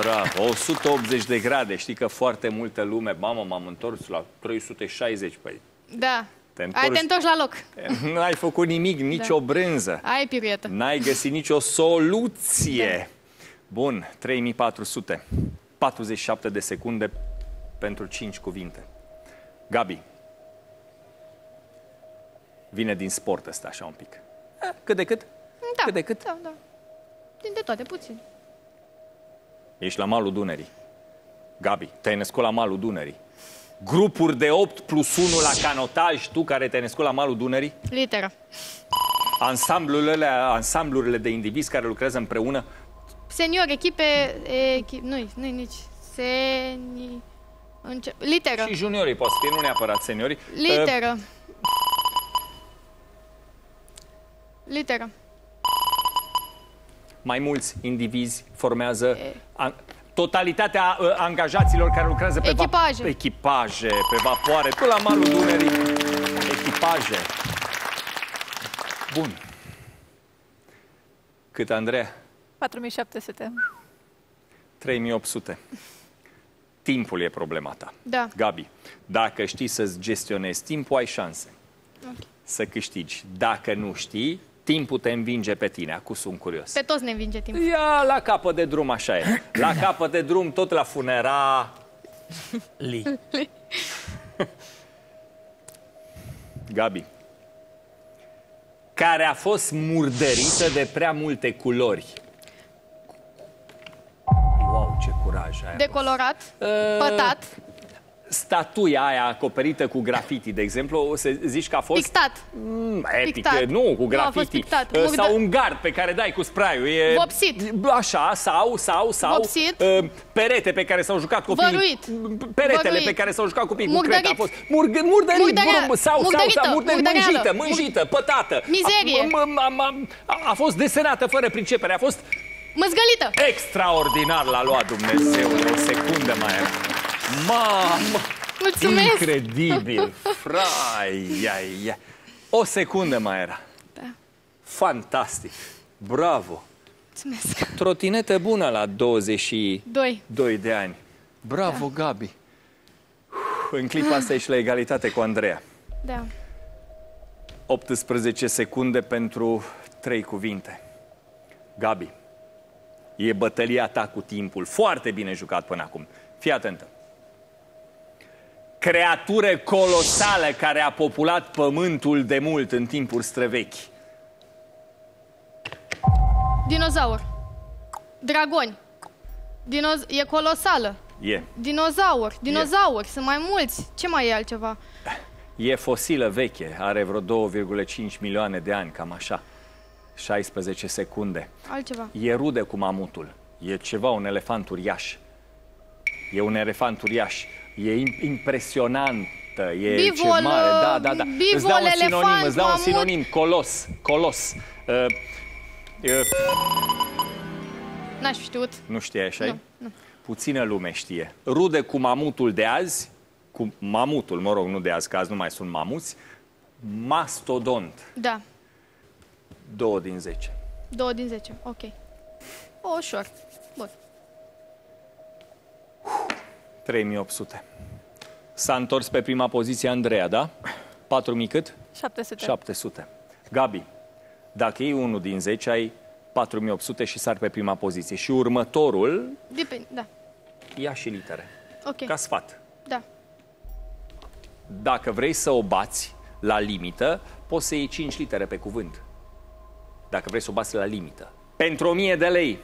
Bravo. 180 de grade. Știi că foarte multă lume, mamă, m-am întors la 360. Păi, Da. Te Ai întorci. te întorci la loc. n-ai făcut nimic, nicio brânză. Ai piruetă. N-ai găsit nicio soluție. Bun, 3400. 47 de secunde pentru 5 cuvinte. Gabi. Vine din sport ăsta așa un pic. Eh, Cât de cât? Da. Cât de cât? Da, da. Din de toate, puțin. Ești la malul Dunării. Gabi, te-ai născut la malul Dunării. Grupuri de 8 plus 1 la canotaj, tu care te-ai născut la malul Dunării. Literă. Ansamblurile, ansamblurile de indivizi care lucrează împreună. Senior, echipe... Echi... Nu-i, nu-i nici... Seni... Înce... Literă. Și juniorii poate să fie, nu neapărat seniorii. Uh, Literă. Literă. mai mulți indivizi formează an, totalitatea uh, angajaților care lucrează pe va- Echipaje. pe echipaje, pe vapoare, tu la malul Dunării, echipaje. Bun. Cât, Andreea? 4700. 3800. Timpul e problema ta. Da. Gabi, dacă știi să-ți gestionezi timpul, ai șanse să câștigi. Dacă nu știi, timpul te învinge pe tine. Acum sunt curios. Pe toți ne învinge timpul. Ia la capăt de drum, așa e. La capăt de drum, tot la funera. Li. Gabi, care a fost murdărită de prea multe culori. Wow, ce curaj ai avut. Decolorat. Uh, Pătat. statuia aia acoperită cu grafiti, de exemplu, o să zici că a fost... Pictat. Mm, epic, Pictat. nu, cu Nu, a grafiti. fost pictat. Uh, Murdă- Sau un gard pe care dai cu spray-ul. E... Vopsit. Așa, sau, sau, sau... Vopsit. uh, Perete pe care s-au jucat copiii. Văruit. Peretele Văruit. pe care s-au jucat copiii cu Murdărit. creta a fost... Murg, murdărit, Murdărea. murg, sau, sau, Murdărită. sau, murdărit, Murdăreală. mânjită, Mur- mânjită, pătată. Mizerie. A, m- m- m- a, a fost desenată fără pricepere, a fost Măzgălită. extraordinar l-a luat Dumnezeu. O secundă mai era. Mamă! Mulțumesc. Incredibil! Frai! Ia, ia. O secundă mai era. Da. Fantastic! Bravo! Mulțumesc. Trotinetă bună la 22 Doi. de ani. Bravo, Gabi! Uf, În clipa asta ești la egalitate cu Andreea. Da. 18 secunde pentru trei cuvinte. Gabi, e bătălia ta cu timpul. Foarte bine jucat până acum. Fii atentă. Creatură colosală care a populat pământul de mult în timpuri străvechi. Dinozaur. Dragoni. Dinoz- e colosală. E. Dinozauri. Dinozauri. Sunt mai mulți. Ce mai e altceva? E fosilă veche, are vreo 2,5 milioane de ani, cam așa. 16 secunde. Altceva. E rude cu mamutul. E ceva, un elefant uriaș. E un elefant uriaș. E im- impresionantă. E Bivol, ce mare. Da, da, da. bivol, îți dau un sinonim, elefant, îți dau un mamut. sinonim. Colos. Colos. Uh, uh, N-aș fi știut. nu știai așa Nu, nu. Puțină lume știe. Rude cu mamutul de azi, cu mamutul, mă rog, nu de azi, că azi nu mai sunt mamuți, mastodont. Da. Două din 10. Două din zece. Ok. O, ușor. Bun. 3800. S-a întors pe prima poziție Andreea, da? 4000 cât? 700. 700. Gabi, dacă iei unul din 10, ai 4800 și sar pe prima poziție. Și următorul, Depinde. Da. ia și litere. Ok. Ca sfat. Da. Dacă vrei să o bați la limită, poți să iei 5 litere pe cuvânt. Dacă vrei să o bați la limită. Pentru 1000 de lei,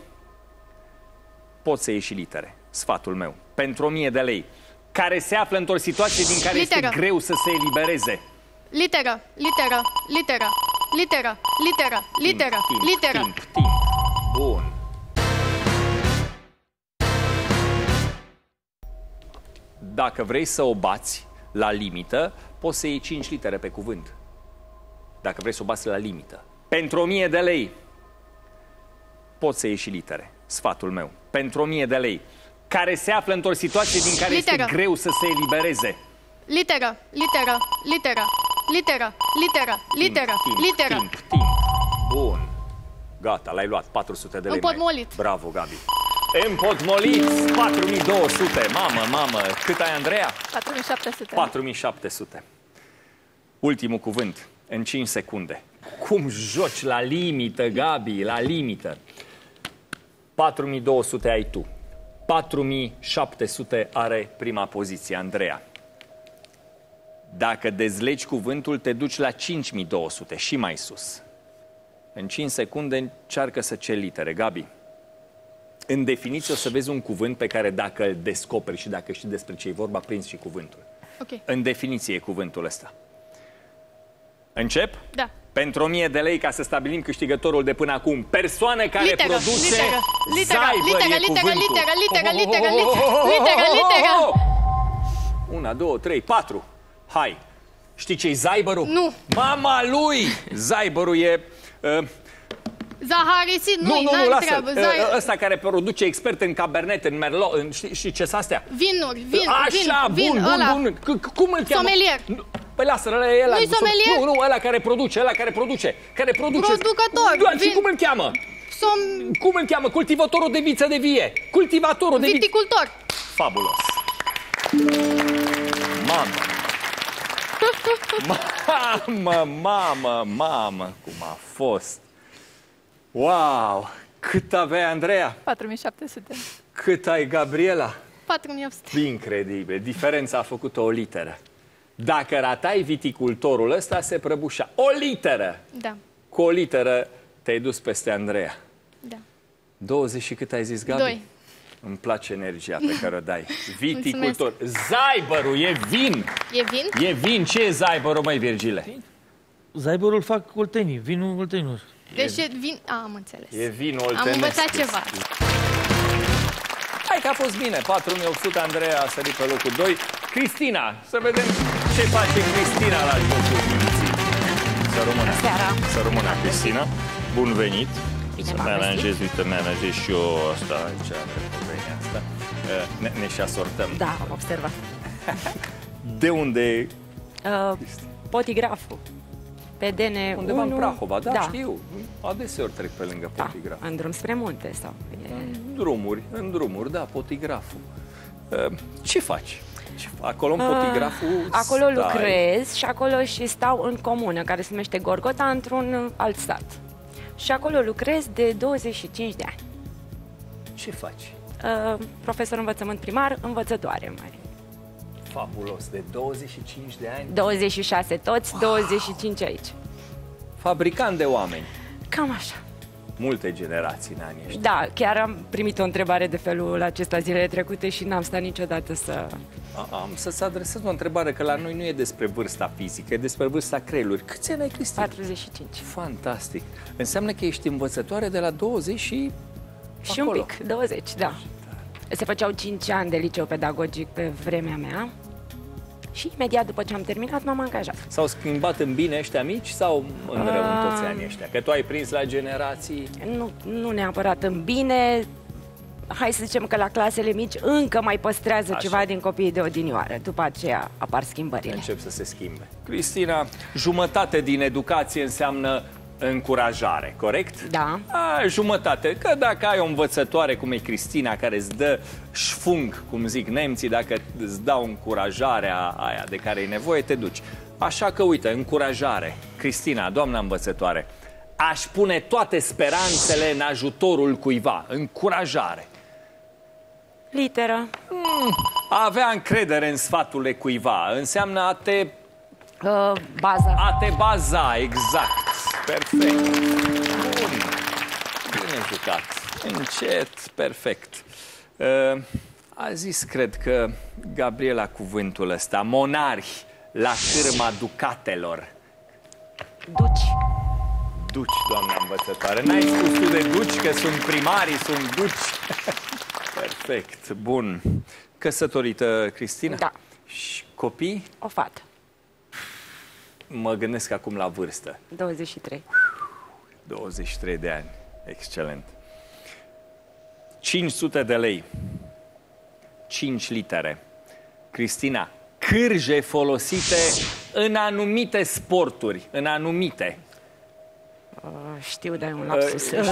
poți să ieși și litere. Sfatul meu. Pentru 1000 de lei, care se află într-o situație din care Literă. este greu să se elibereze. Literă. Literă. Literă. Literă. Literă. Literă. Timp, Literă. Timp, timp. Bun. Dacă vrei să o bați la limită, poți să iei 5 litere pe cuvânt. Dacă vrei să o bați la limită. Pentru 1000 de lei, poți să ieși și litere. Sfatul meu. Pentru 1000 de lei, care se află într-o situație din care Literă. este greu să se elibereze. Literă. Literă. Literă. Literă. Literă. Literă. Timp, Literă. Timp, timp. Bun. Gata, l-ai luat. 400 de lei. mai- Împotmolit. Bravo, Gabi. Împotmolit. 4200. Mamă, mamă. Cât ai, Andreea? 4700. 4700. Ultimul cuvânt. În 5 secunde. Cum joci la limită, Gabi, la limită. 4200 ai tu. 4700 are prima poziție, Andreea. Dacă dezlegi cuvântul, te duci la 5200 și mai sus. În 5 secunde încearcă să ceri litere. Gabi, în definiție o să vezi un cuvânt pe care dacă îl descoperi și dacă știi despre ce e vorba, prinzi și cuvântul. Ok. În definiție e cuvântul ăsta. Încep? Da. Pentru 1000 de lei ca să stabilim câștigătorul de până acum. Persoană care Literă, produce literă, literă, Zaibăr literă, e literă, cuvântul. literă, literă, literă, literă, literă, literă. Una, două, trei, patru. Hai. Știi ce-i Zaibărul? Nu. Mama lui! Zaibărul e... Uh, Zaharisit, nu, nu-i, nu, nu, n-am lasă. treabă. Uh, Zai... Ăsta care produce expert în Cabernet, în Merlot, în, știi, știi ce sunt astea? Vinuri, vin, Așa, vin, bun, vin, bun, ăla. bun. C- c- Cum îl cheamă? Somelier. Nu, Păi lasă, ăla e ăla. Nu-i sommelier? Nu, nu, ăla care produce, ăla care produce. Care produce. Producător, Da, și vin- cum îl cheamă? Som... Cum îl cheamă? Cultivatorul de viță de vie. Cultivatorul de viță. Viticultor. Fabulos. Mamă. Mamă, mamă, mamă, cum a fost. Wow! Cât avea Andreea? 4700. Cât ai Gabriela? 4800. Incredibil. Diferența a făcut o literă. Dacă ratai viticultorul ăsta, se prăbușa. O literă! Da, Cu o literă te-ai dus peste Andreea. da. 20 și cât ai zis, Gabi? Doi. Îmi place energia pe care o dai. <laughs> Viticultor. Mulțumesc. Zaibărul e vin! E vin? E vin. Ce e zaibărul, mai Virgile? Zaibărul fac oltenii, vinul oltenilor. Deci e vin... A, am înțeles. E vin Am oltenesc. învățat ceva. Hai că a fost bine. 4800, Andreea a sărit pe locul 2. Cristina, să vedem ce face Cristina la jocul minții. Să rămână. Seara. Să rămână, Cristina. Bun venit. Bine să v-am ne găsit. aranjez, uite, ne aranjez și eu asta aici, pe povenia asta. Uh, Ne, ne și asortăm. Da, am observat. De unde? Uh, potigraful. Pe DN1. Undeva în Prahova, da, da. știu. Adeseori trec pe lângă Da, potigraf. în drum spre munte sau... E... În drumuri, în drumuri, da, potigraful. Uh, Ce faci? Ce fa- Acolo în potigraful Acolo stai. lucrez și acolo și stau în comună, care se numește Gorgota, într-un alt stat. Și acolo lucrez de 25 de ani. Ce faci? Uh, profesor învățământ primar, învățătoare mai. Fabulos, de 25 de ani. 26 toți, 25 aici. Fabricant de oameni. Cam așa. Multe generații în anii ăștia. Da, chiar am primit o întrebare de felul acesta zilele trecute și n-am stat niciodată să... A- Am să-ți adresez o întrebare, că la noi nu e despre vârsta fizică, e despre vârsta creierului. Câți ani ai, Cristina? 45. Fantastic. Înseamnă că ești învățătoare de la 20 și... Și acolo. un pic, 20, da. Se făceau 5 ani de liceu pedagogic pe vremea mea și imediat după ce am terminat m-am angajat. S-au schimbat în bine ăștia mici sau în rău în toți anii ăștia? Că tu ai prins la generații... Nu, nu neapărat în bine, hai să zicem că la clasele mici încă mai păstrează Așa. ceva din copiii de odinioară. După aceea apar schimbările. încep să se schimbe. Cristina, jumătate din educație înseamnă încurajare, corect? Da. A, jumătate. Că dacă ai o învățătoare cum e Cristina care îți dă șfung, cum zic nemții, dacă îți dau încurajarea aia de care ai nevoie, te duci. Așa că, uite, încurajare. Cristina, doamna învățătoare, aș pune toate speranțele în ajutorul cuiva. Încurajare. Literă, A avea încredere în sfatul cuiva înseamnă a te uh, baza. A te baza, exact. Perfect. Bun. Bine jucat. Încet, perfect. Uh, a zis, cred că, Gabriela, cuvântul ăsta, monarhi la cârma ducatelor. Duci. Duci, doamna învățătoare. N-ai spus tu de duci, că sunt primarii, sunt duci. <laughs> Perfect, bun. Căsătorită, Cristina? Da. Și copii? O fată. Mă gândesc acum la vârstă. 23. 23 de ani. Excelent. 500 de lei. 5 litere. Cristina, cârje folosite în anumite sporturi, în anumite. Uh, știu, dar e un lapsus. Uh,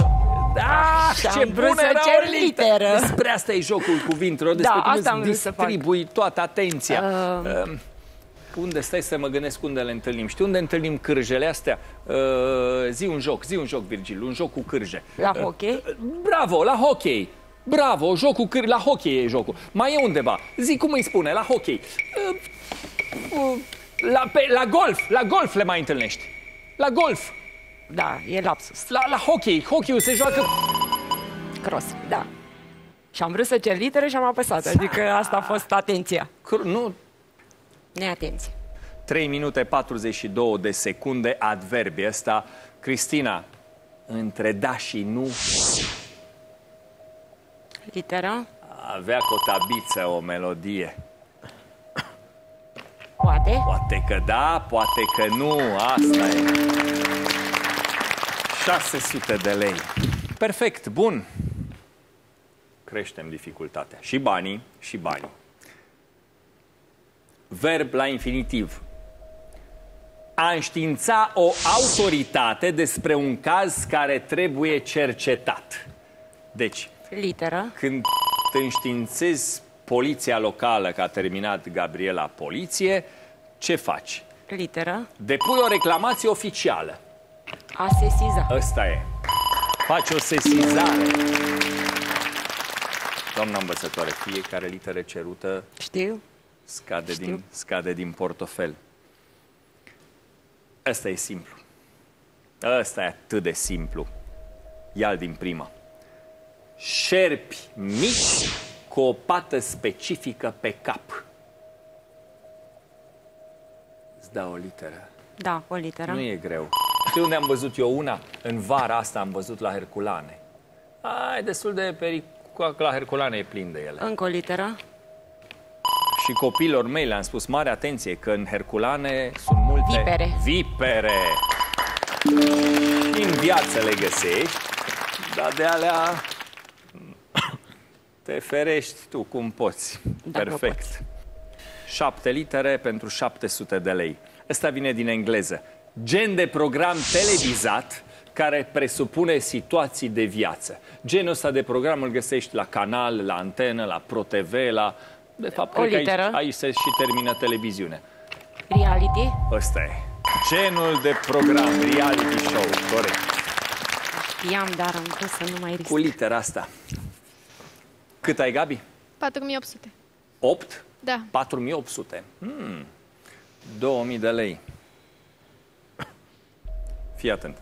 Da, Și ce am vrut bună să era cer o literă. Despre asta e jocul cuvintelor, despre Da, cum asta am îți vrut să fac. distribui toată atenția. Uh. Uh, unde stai să mă gândesc unde le întâlnim? Știi unde întâlnim cârjele astea? Uh, zi un joc, zi un joc, Virgil, un joc cu cârje. La hockey? Bravo, la hockey. Bravo, jocul câr... la hockey e jocul. Mai e undeva. Zi cum îi spune, la hockey. Uh, uh, La, pe, la golf, la golf le mai întâlnești. La golf, Da, e lapsus. la, la hockey. Hockey-ul se joacă... Cross, da. Și am vrut să cer litere și am apăsat. Adică asta a fost atenția. cr- Nu, Neatenție. 3 minute 42 de secunde, adverbi ăsta. Cristina, între da și nu, Literă? avea cotabiță o melodie. Poate. Poate că da, poate că nu, asta e. 600 de lei. Perfect, bun. Creștem dificultatea. Și banii, și banii. Verb la infinitiv. A înștiința o autoritate despre un caz care trebuie cercetat. Deci, Literă. când te înștiințezi poliția locală că a terminat Gabriela poliție, ce faci? Literă. Depui o reclamație oficială. A sesiza. Ăsta e. Faci o sesizare. Doamna învățătoare, fiecare literă cerută Știu. Scade Știu. din, scade din portofel. Ăsta e simplu. Ăsta e atât de simplu. Ia-l din prima. șerpi mici cu o pată specifică pe cap. Îți dau o literă. Da, o literă. Nu e greu. Știi unde am văzut eu una? În vara asta am văzut la Herculane. Ai, destul de periculos. La Herculane e plin de ele. Încă o literă. Și copiilor mei le-am spus mare atenție că în Herculane sunt multe Vipere. vipere. Și în viață le găsești, dar de alea te ferești tu cum poți. Dacă Perfect. poți. Șapte litere pentru 700 de lei. Ăsta vine din engleză. Gen de program televizat care presupune situații de viață. Genul ăsta de program îl găsești la canal, la antenă, la ProTV, la... De fapt, O cred că literă. aici, aici se și termină televiziunea. Reality. Ăsta e. Genul de program, reality show, corect. Știam, dar am vrut să nu mai risc. Cu litera asta. Cât ai, Gabi? 4800. 8? Da. 4800. Hmm. 2000 de lei. Fii atent.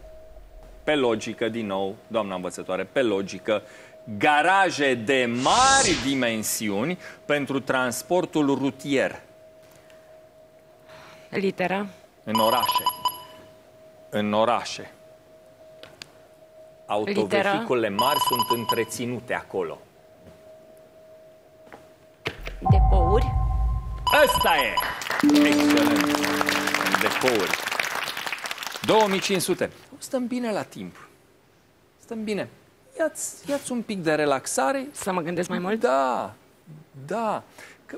Pe logică, din nou, doamna învățătoare, pe logică, garaje de mari dimensiuni pentru transportul rutier Literă. în orașe. În orașe. Autovehiculele mari sunt întreținute acolo. Depouri. Ăsta e! Excelent! În depouri. 2500. Stăm bine la timp. Stăm bine. Ia-ți, ia un pic de relaxare. Să mă gândesc mai mult? Da, da. Că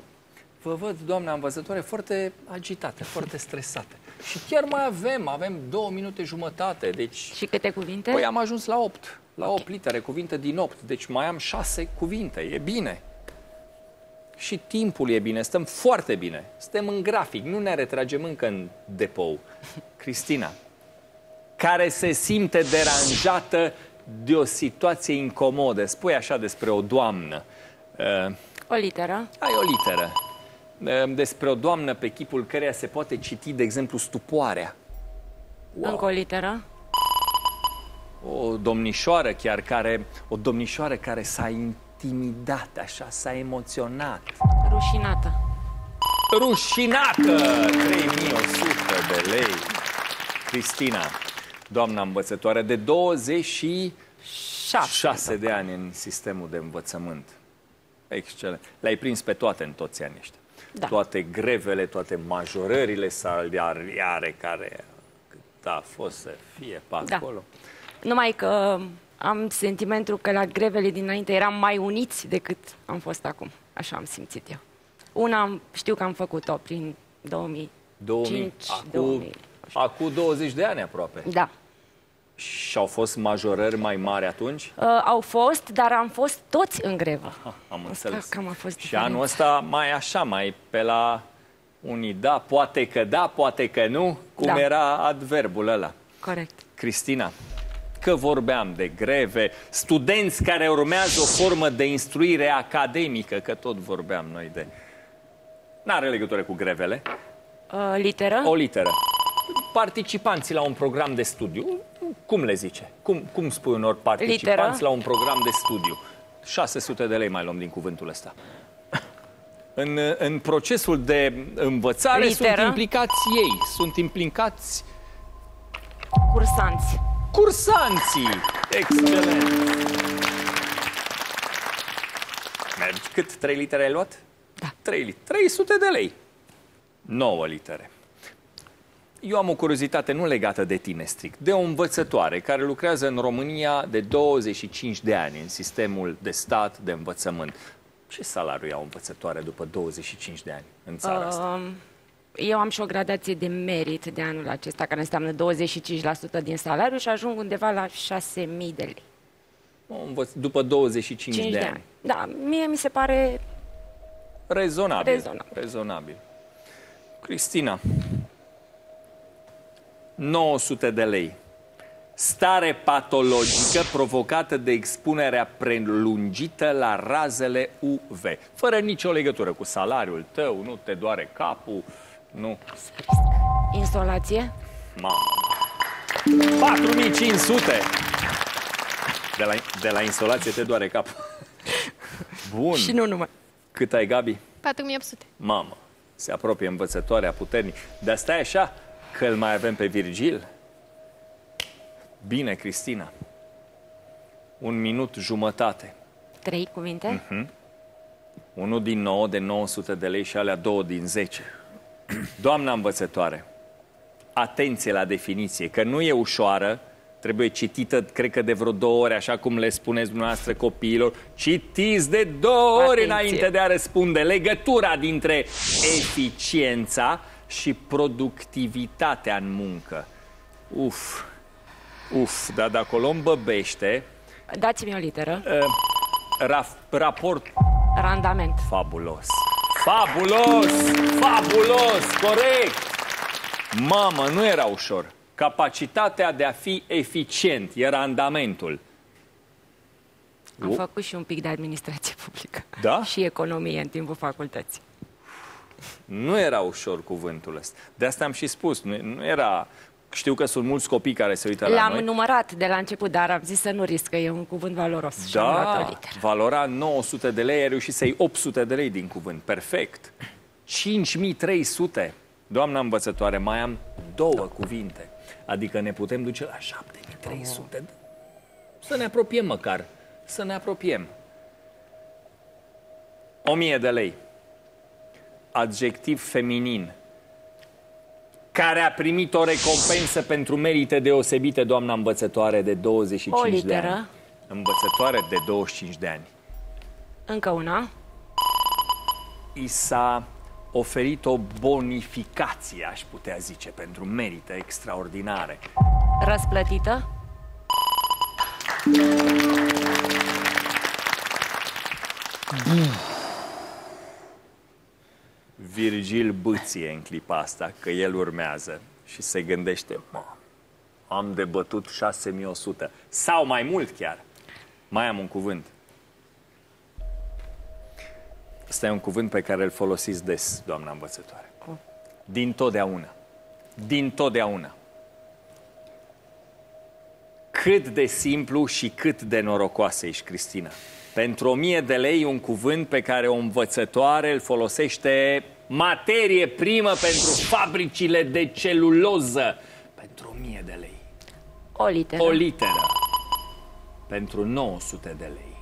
vă văd, doamna învățătoare, foarte agitate, foarte stresate. <laughs> Și chiar mai avem, avem două minute jumătate, deci... Și câte cuvinte? Păi am ajuns la 8, la 8 litere, cuvinte din 8, deci mai am 6 cuvinte, e bine. Și timpul e bine, stăm foarte bine, suntem în grafic, nu ne retragem încă în depou. <laughs> Cristina, care se simte deranjată de o situație incomodă, spui așa despre o doamnă. Uh, O literă. ai o literă. Uh, despre o doamnă pe chipul căreia se poate citi, de exemplu, stupoarea. Wow. Încă o literă. o domnișoară chiar care, o domnișoară care s-a intimidat așa, s-a emoționat. Rușinată. Rușinată! 3100 de lei. Cristina, doamna învățătoare de 26 Șapte. de ani în sistemul de învățământ. Excelent. Le-ai prins pe toate în toți anii ăștia. Da. Toate grevele, toate majorările salariare care cât a fost să fie pe Da. acolo. Numai că am sentimentul că la grevele dinainte eram mai uniți decât am fost acum. Așa am simțit eu. Una am- știu că am făcut-o prin 2005, 2000, acum, 2000. acum 20 de ani aproape. Da. Și au fost majorări mai mari atunci? Uh, au fost, dar am fost toți în grevă. Ah, am Asta înțeles. cam a fost și diferența. anul ăsta mai așa, mai pe la unii da, poate că da, poate că nu, cum Da. era adverbul ăla. Corect. Cristina, că vorbeam de greve, studenți care urmează o formă de instruire academică, că tot vorbeam noi de... N-are legătură cu grevele. Uh, literă? O literă. Participanții la un program de studiu, cum le zice? Cum, cum spui unor participanți Literă. la un program de studiu? 600 de lei mai luăm din cuvântul ăsta. În, în procesul de învățare Literă. sunt implicați ei, sunt implicați Cursanți. cursanții. Excelent! Mergi. Cât? 3 litere ai luat? Da. 3 litere. 300 de lei. 9 litere. Eu am o curiozitate nu legată de tine strict, de o învățătoare care lucrează în România de 25 de ani în sistemul de stat de învățământ. Ce salariu ia o învățătoare după 25 de ani în țara asta? Uh, eu am și o gradație de merit de anul acesta, care înseamnă 25% din salariu și ajung undeva la 6.000 de lei. O învăț- după 25 5 de, de ani. ani. Da, mie mi se pare Rezonabil. Rezonabil. Rezonabil. Cristina, 900 de lei. Stare patologică provocată de expunerea prelungită la razele UV. Fără nicio legătură cu salariul tău, nu te doare capul, nu. insolație. Mamă. 4500! De la, de la insolație te doare cap. Bun. Și nu numai. Cât ai, Gabi? 4800. Mamă, se apropie învățătoarea puternic. Dar stai așa, că îl mai avem pe Virgil. Bine, Cristina. Un minut jumătate. Trei cuvinte? Mhm. Unul din 9 de 900 de lei și alea două din 10. <clears throat> Doamna învățătoare, atenție la definiție, că nu e ușoară, trebuie citită, cred că de vreo două ori, așa cum le spuneți dumneavoastră copiilor. Citiți de două ori Atenție. înainte de a răspunde. Legătura dintre eficiența și productivitatea în muncă. Uf, uf, dar dacă o luăm băbește, Dați-mi o literă. raf, raport Randament. Fabulos! Fabulos! Fabulos! Corect! Mamă, nu era ușor. Capacitatea de a fi eficient e randamentul. Am U- făcut și un pic de administrație publică. Da? Și economie în timpul facultății. Nu era ușor cuvântul ăsta. De asta am și spus. Nu, nu era... Știu că sunt mulți copii care se uită la L-am noi. numărat de la început, dar am zis să nu risc, că e un cuvânt valoros. Și am luat o Da, literă. valora 900 de lei, ai reușit să iei 800 de lei din cuvânt. Perfect. 5300. Doamna învățătoare, mai am două cuvinte. Adică ne putem duce la 7300. Să ne apropiem măcar. Să ne apropiem. 1000 de lei. Adjectiv feminin. Care a primit o recompensă pentru merite deosebite, doamna învățătoare de 25 O de ani. literă. Învățătoare de 25 de ani. Încă una. I s-a oferit o bonificație, aș putea zice, pentru merite extraordinare. Răsplătită. Virgil bâție în clipa asta, că el urmează și se gândește, mă, am de bătut 6100 sau mai mult chiar. Mai am un cuvânt. Ăsta e un cuvânt pe care îl folosiți des, doamna învățătoare. Din totdeauna. Din totdeauna. Cât de simplu și cât de norocoasă ești, Cristina. Pentru o mie de lei un cuvânt pe care o învățătoare îl folosește materie primă pentru fabricile de celuloză. Pentru o mie de lei. O literă. O literă. Pentru 900 de lei.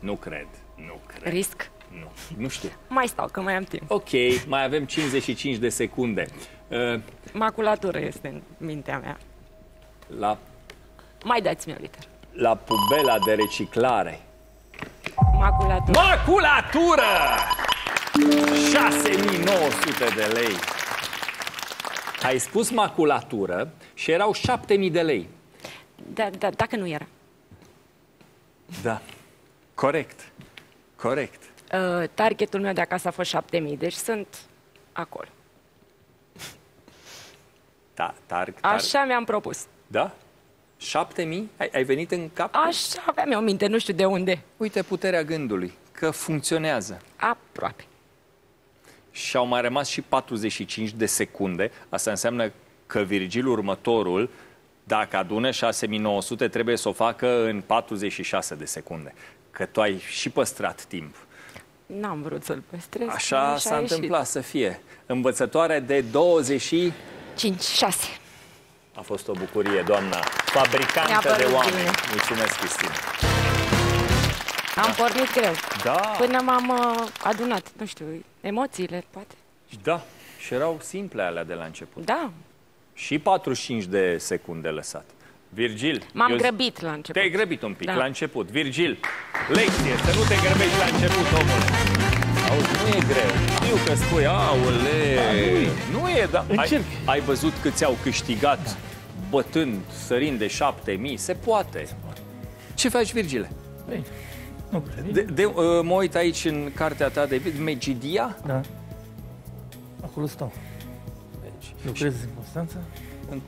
Nu cred. Nu cred. Risc. Nu. Nu știu. Mai stau, că mai am timp. Ok, mai avem 55 de secunde. Uh, Maculatură este în mintea mea. La, Mai dați-mi o literă. la pubela de reciclare. Maculatură. Maculatură! 6900 de lei. Ai spus maculatură și erau 7000 de lei. Da, da, dacă nu era. Da. Corect. Corect. Uh, targetul meu de acasă a fost 7000, deci sunt acolo. Da, tar, tar. Așa mi-am propus. Da? 7000? Ai, ai venit în cap? Așa aveam eu minte, nu știu de unde. Uite puterea gândului, că funcționează. Aproape. Și au mai rămas și 45 de secunde. Asta înseamnă că Virgil următorul, dacă adună 6900, trebuie să o facă în 46 de secunde. Că tu ai și păstrat timp. N-am vrut să-l păstrez. Așa s-a a ieșit. întâmplat să fie. Învățătoare de 20 și... 5, 6. A fost o bucurie, doamna fabricantă Mi-a părut de oameni. bine. Mulțumesc, Cristina. Am pornit greu. Da, Până m-am uh, adunat, nu știu, emoțiile, poate. da. Și erau simple alea de la început. Da, Și 45 de secunde lăsat. Virgil. m-am eu- grăbit la început. Te-ai grăbit un pic Da. la început. Virgil, lecție, să nu te grăbești la început, omule. Auzi, nu e greu. Știu că spui, aule, nu e, da. Ai, Încerc. ai văzut câți au câștigat bătând, sărind de șapte mii? Se poate. Ce faci, Virgile? Bine. Nu prea bine. De, de, uh, mă uit aici în cartea ta de Megidia. Da. Acolo stau. Deci, Lucrez în Constanța. în,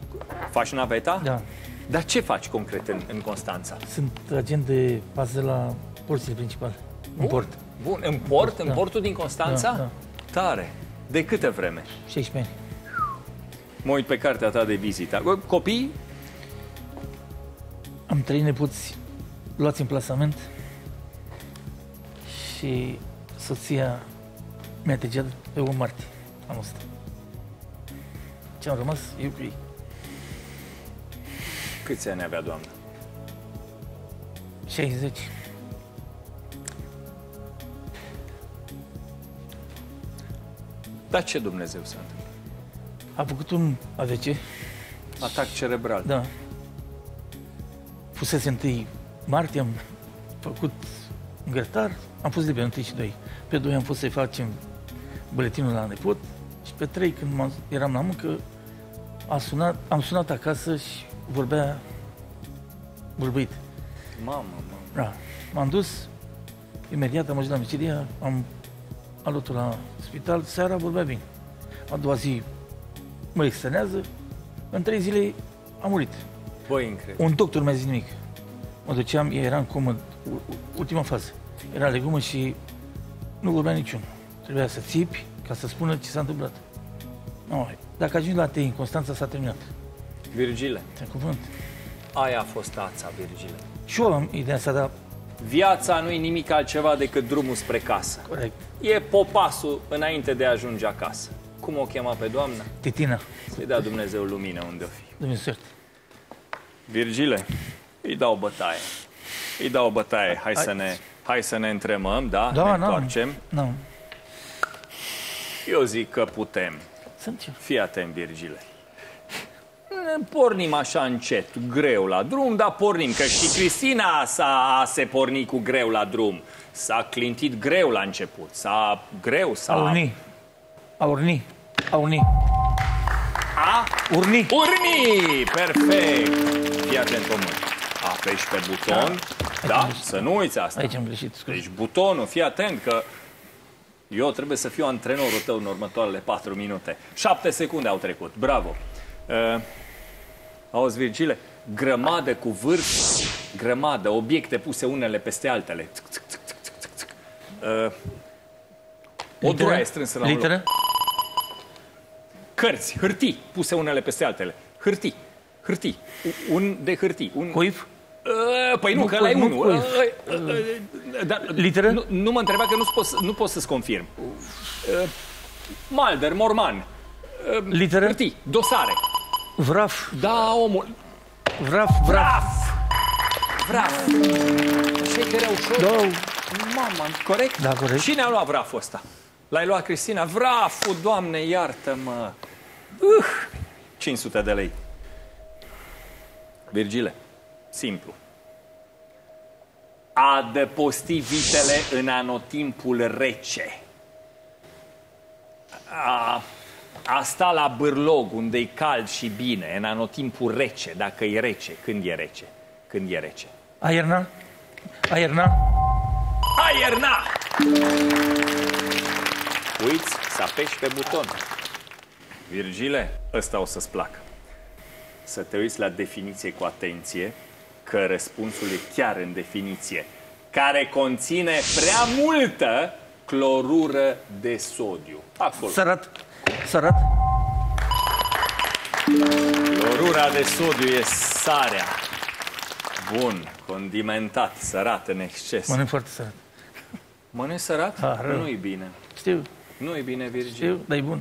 faci naveta? Da. Dar ce faci concret în, în Constanța? Sunt agent de pază la porțile principale. În port. Bun, în port, în Da. portul din Constanța? Da, da. Tare. De câte vreme? 16 ani. Mă uit pe cartea ta de vizită. Copii? Am trei nepoți luați în plasament și soția mi-a tăgeat pe o martie anul ăsta. Ce am rămas eu cu ei. Câți ani avea doamna? 60. Dar ce Dumnezeu s-a întâmplat? A făcut un AVC, Atac cerebral. da. Fusese întâi martie, am făcut un grătar, am fost liber întâi și doi. Pe doi am fost să-i facem buletinul la nepot și pe trei, când m-am- eram la muncă, a sunat, am sunat acasă și vorbea bâlbâit. Mamă, mamă. Da. M-am dus, imediat am ajuns la Micilia, am alut la spital, seara vorbea bine. A doua zi mă externează, în trei zile a murit. Băi, incredibil. Un doctor mi-a zis nimic. Mă duceam, era în comă, u- u- ultima fază. Era legumă și nu vorbea niciun. Trebuia să țipi ca să spună ce s-a întâmplat. No, dacă ajungi la tei în Constanța s-a terminat. Virgile, Te cuvânt. aia a fost ața, Virgile. Și eu am ideea asta, dar Viața nu e nimic altceva decât drumul spre casă. corect. E popasul înainte de a ajunge acasă. Cum o chema pe doamna? Titina, Să-i dea Dumnezeu lumină unde o fi. Dumnezeu ierte. Virgile, îi dau bătaie. Îi dau bătaie. Hai să ne, hai să ne întremăm, da? Da, ne n-am. întoarcem. Nu, Eu zic că putem. sunt eu. Fii atent, Virgile. Ne Pornim așa încet, greu la drum, dar pornim, că și Cristina s-a a se porni cu greu la drum. S-a clintit greu la început, s-a greu, s-a... A urni. A urni. A urni. A Urni. urni! Perfect! Fii atent, omul. Apeși pe buton, da? Să nu uiți asta. Aici am greșit, scuze. Deci butonul, fii atent că eu trebuie să fiu antrenorul tău în următoarele 4 minute. 7 secunde au trecut. Bravo! Uh, auzi, Virgile? Grămadă cu vârf, grămadă, obiecte puse unele peste altele. Țc, țc, țc, țc, țc, țc. Uh, o Literă? droaie strânsă la un loc. Literă? Cărți, hârtii, puse unele peste altele. Hârtii, hârtii, U- un de hârtii. Un... Cuif? Uh, Păi nu, Nu că ăla e cu- nu unul. cu- Uh, uh, uh, Dar Literă? Nu, nu mă întreba că nu pot, să- nu pot să-ți confirm. Uh, Malder, Morman, Literă? hârtii, dosare. Vraf. Da, omul. Vraf, vraf. Vraf. Ce că era ușor. Da. Mama, corect? Da, corect. Cine a luat vraful ăsta? L-ai luat, Cristina? Vraful, Doamne, iartă-mă. Uh, 500 de lei. Virgile, simplu. Adăposti vitele în anotimpul rece. A, a sta la bârlog unde e cald și bine, în anotimpul rece, dacă e rece. Când e rece? Când e rece? A ierna? A ierna? A ierna! Uiți să apeși pe buton. Virgile, ăsta o să-ți placă. Să te uiți la definiție cu atenție, că răspunsul e chiar în definiție, care conține prea multă clorură de sodiu. Acolo. Sărat. Sărat. Clorura de sodiu e sarea. Bun, condimentat, sărat în exces. Mănânc foarte sărat. Mănânci sărat? Ah, rău. Nu-i bine. Știu, Nu-i bine, Virgil. știu, dar e bun.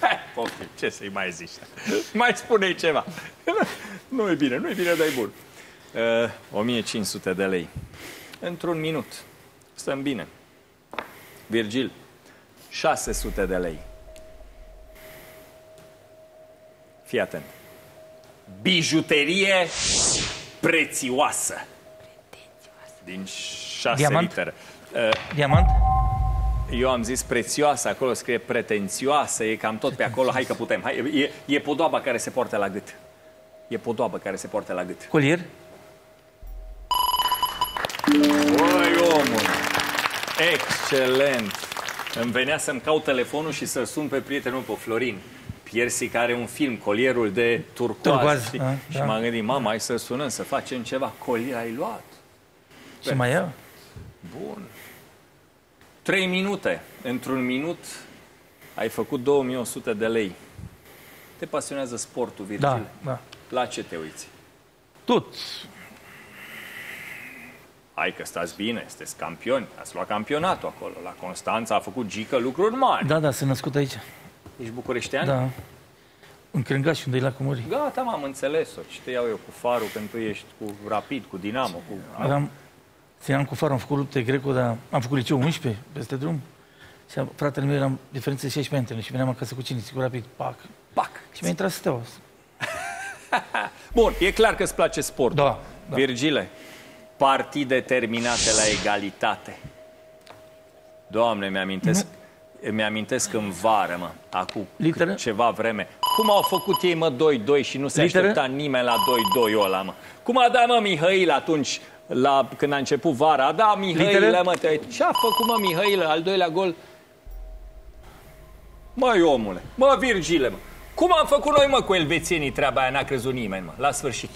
Hai, poftim, ce să-i mai zici? Mai spune ceva. <laughs> nu e bine, nu e bine, dar e bun. Uh, 1500 de lei. Într-un minut. Stăm bine. Virgil, 600 de lei. Fii atent. Bijuterie prețioasă. Din 6 Diamant? litere. Uh, Diamant? eu am zis prețioasă, acolo scrie pretențioasă, e cam tot pe acolo, hai că putem. Hai, e, e podoaba care se poartă la gât. E podoaba care se poartă la gât. Colier? Oi, omul! Excelent! Îmi venea să-mi caut telefonul și să-l sun pe prietenul pe Florin. Piersi care are un film, colierul de turcoaz. Turcoaz, știi? a, și da. m-am gândit, mama, hai să sunăm, să facem ceva. Colier ai luat? Ce mai ia? Bun. Trei minute. Într-un minut ai făcut 2100 de lei. Te pasionează sportul, Virgil? Da, da. La ce te uiți? Tot. Hai că stați bine, sunteți campioni, ați luat campionatul acolo. La Constanța a făcut Gică lucruri mari. Da, da, sunt născut aici. Ești bucureștean? Da. În Crângaș, unde e la Cumuri. Gata, m-am înțeles-o. Ce te iau eu cu farul când tu ești cu Rapid, cu Dinamo, cu... Aveam, țineam cu farul, am făcut lupte greco, dar am făcut liceu 11 peste drum. Și am- fratele meu eram diferențe 16 antene și veneam acasă cu cine, cu rapid, pac. Pac! Și mi-a intrat steaua. <laughs> Bun, e clar că îți place sportul. Da, da. Virgile, partide terminate la egalitate. Doamne, mi-amintesc, mi-amintesc în vară, mă, acum Literă? ceva vreme. Cum au făcut ei, mă, 2-2 și nu se Literă? aștepta nimeni la 2-2 ăla, mă? Cum a dat, mă, Mihail atunci, la, când a început vara? A dat Mihail, Literă? mă, te Ce a făcut, mă, Mihail, al doilea gol? Măi, omule, mă, Virgile, mă. Cum am făcut noi, mă, cu elvețienii treaba aia? N-a crezut nimeni, mă, la sfârșit.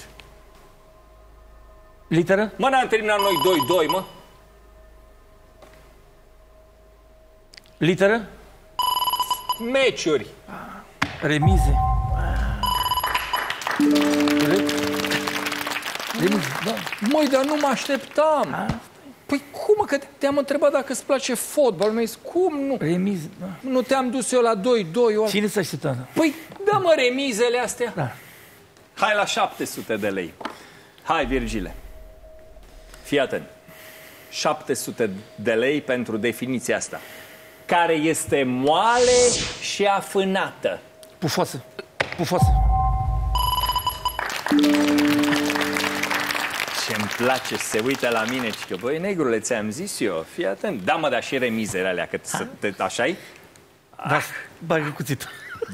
Literă? Mă, n-am terminat noi 2-2, mă. Literă? Meciuri. Remize. Re... Remize, da. Măi, dar nu mă așteptam. Păi cum, mă, că te-am întrebat dacă îți place fotbal. Mi-ai zis, cum nu? Remize, da. Nu te-am dus eu la 2-2. Eu... Cine s-a așteptat? Păi, dă mă remizele astea. Da. Hai la 700 de lei. Hai, Virgile. Fii atent. 700 de lei pentru definiția asta. Care este moale și afânată. Pufoasă. Pufoasă. Ce-mi place să se uite la mine și că, băi, negrule, ți-am zis eu, fii atent. Da, mă, dar și remizele alea, că să te, așa-i? Da, bagă cuțit.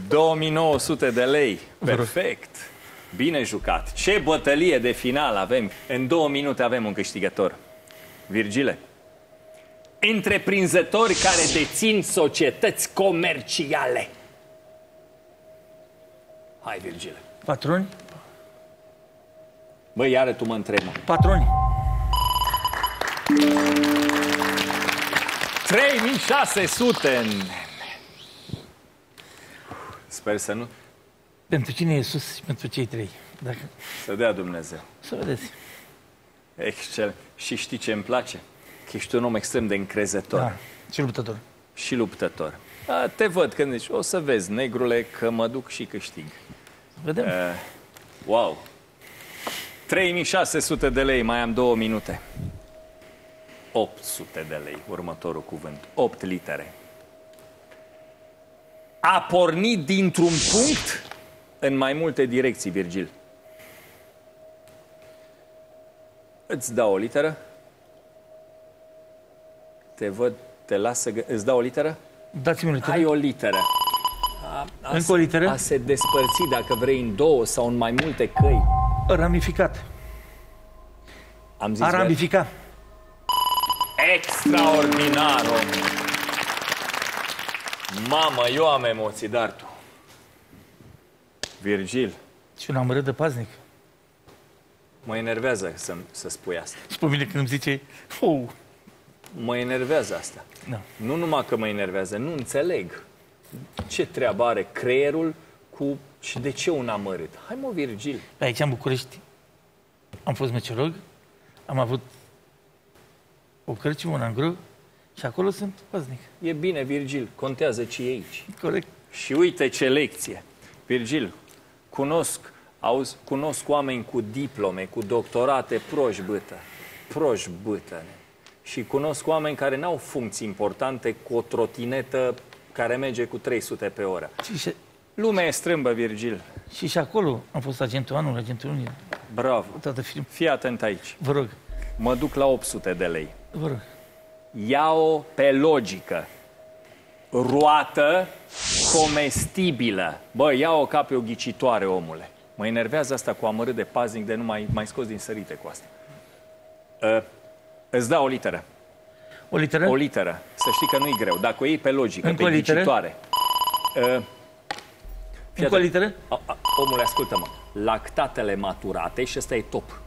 2900 de lei. rog. Perfect. Bine jucat. Ce bătălie de final avem. În două minute avem un câștigător. Virgile. Întreprinzători care dețin societăți comerciale. Hai, Virgile. Patroni? Băi, iară tu mă întrebi. mă. Patroni. 3600. Sper să nu Pentru cine e sus și pentru cei trei? Dacă... să dea Dumnezeu. Să vedeți. Excel. Și știi ce îmi place? Că ești un om extrem de încrezător. Da. Ce luptător. și luptător. A, te văd când zici, o să vezi, negrule, că mă duc și câștig. Vedem. Uh, wow! 3600 de lei, mai am două minute. 800 de lei, următorul cuvânt. 8 litere. A pornit dintr-un punct în mai multe direcții, Virgil. Îți dau o literă. Te văd, te las să... Gă... Îți dau o literă? Dați-mi o literă. Ai o literă. A, a, Încă o literă? A se despărți, dacă vrei, în două sau în mai multe căi. Ramificat. Am zis A ver- ramifica. Extraordinar, om. Mamă, eu am emoții, dar tu. Virgil, Și un amărât de paznic. mă enervează să, să spui asta. Și pe mine când îmi zice, oh, Mă enervează asta. da. Nu numai că mă enervează, nu înțeleg. Ce treabă are creierul cu... Și de ce un amărât? Hai mă, Virgil. Aici în București am fost meteorolog, am avut o cărciumă, un angro și acolo sunt paznic. E bine, Virgil, contează ce e aici. Corect. Și uite ce lecție. Virgil, cunosc, auzi, cunosc oameni cu diplome, cu doctorate proști bâtă. Proști bâtă. Și cunosc oameni care n-au funcții importante cu o trotinetă care merge cu 300 pe oră. Și, și, Lumea e strâmbă, Virgil. și, și acolo am fost agentul anul, agentul lunii, Bravo. toată film. Fii atent aici. Vă rog, Mă duc la 800 de lei. vă rog. Ia-o pe logică. Roată comestibilă. Bă, ia-o ca pe o ghicitoare, omule. Mă enervează asta cu amărât de paznic de nu mai, mai scos din sărite cu asta. Uh, îți dau o literă. O literă? O literă. Să știi că nu-i greu. Dacă o iei pe logică, Încă pe o literă? ghicitoare. Uh, fii Încă o atent. literă? A, a, omule, ascultă-mă. Lactatele maturate și ăsta e top.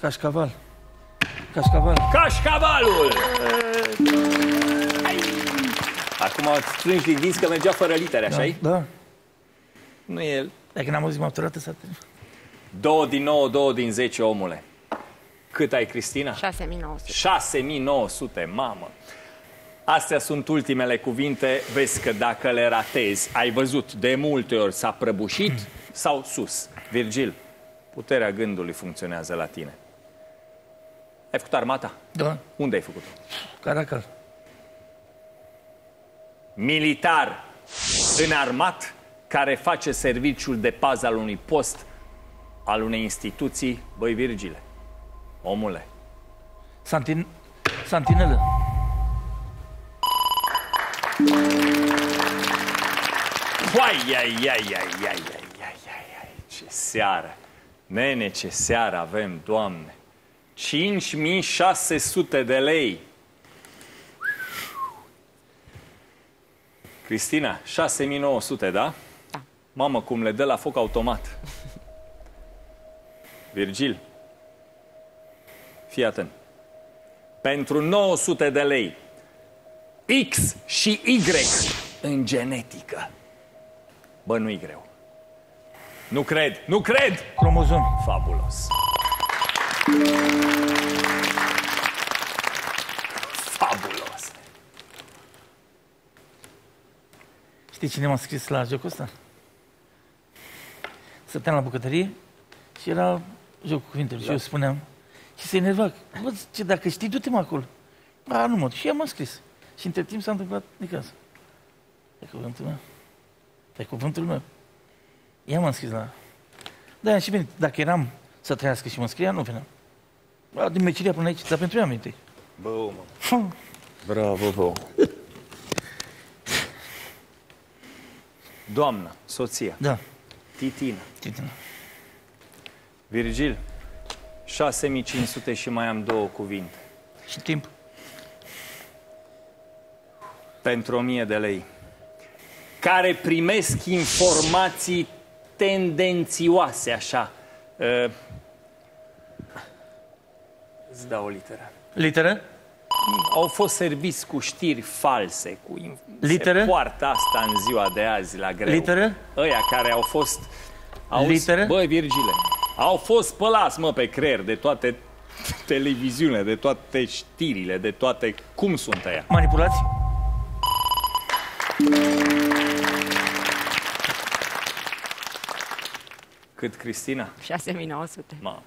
Cașcaval. Cașcaval. Cașcavalul! Acum strângi din dinți că mergea fără litere, așa Da, da. Nu e el. Dacă n-am auzit maturată, s-a Două din 9, două din 10, omule. Cât ai, Cristina? 6900. 6900, mamă! Astea sunt ultimele cuvinte. Vezi că dacă le ratezi, ai văzut de multe ori s-a prăbușit sau sus. Virgil, puterea gândului funcționează la tine. Ai făcut armata? Da, Unde ai făcut-o? Caracal. Militar înarmat care face serviciul de pază al unui post, al unei instituții. Băi, Virgile, omule, Santin... Santinelă. Uai, ai, ai, ai, ai, ai, ai, ai, ai, ce seară! Nene, ce seară avem, Doamne! 5600 de lei! Cristina, 6900, da? Da. Mamă, cum le dă la foc automat. <laughs> Virgil, fii atent. Pentru 900 de lei, X și Y în genetică. Bă, nu-i greu. Nu cred, nu cred! Cromozom. Fabulos. Fabulos. Știi cine m-a scris la jocul ăsta? Stăteam la bucătărie și era jocul cuvintelor. Și eu spuneam, și se enerva, bă, ce, dacă știi, du-te mă acolo. A, nu mă, duc. și ea m-a scris. Și între timp s-a întâmplat de casă. Pe cuvântul meu. Pe cuvântul meu. Ea m-a scris la... Da, și bine, dacă eram să trăiască și mă scria, nu veneam. A, din meciria până aici, dar pentru ea aminte. Bă, mă. Bravo, bă. Doamnă, soția, Da, Titina, Titina. Virgil, 6500 și mai am două cuvinte. Și timp. pentru 1000 de lei, care primesc informații tendențioase, așa. Uh, îți dau o literă. Literă? Au fost serviți cu știri false, cu in- Literă? Se poartă asta în ziua de azi la greu. Literă? Ăia care au fost... Auzi, Literă? Băi, Virgile, au fost spălați, mă, pe creier de toate <laughs> televiziunile, de toate știrile, de toate... Cum sunt ăia? Manipulați? Cât, Cristina? 6900. Mamă,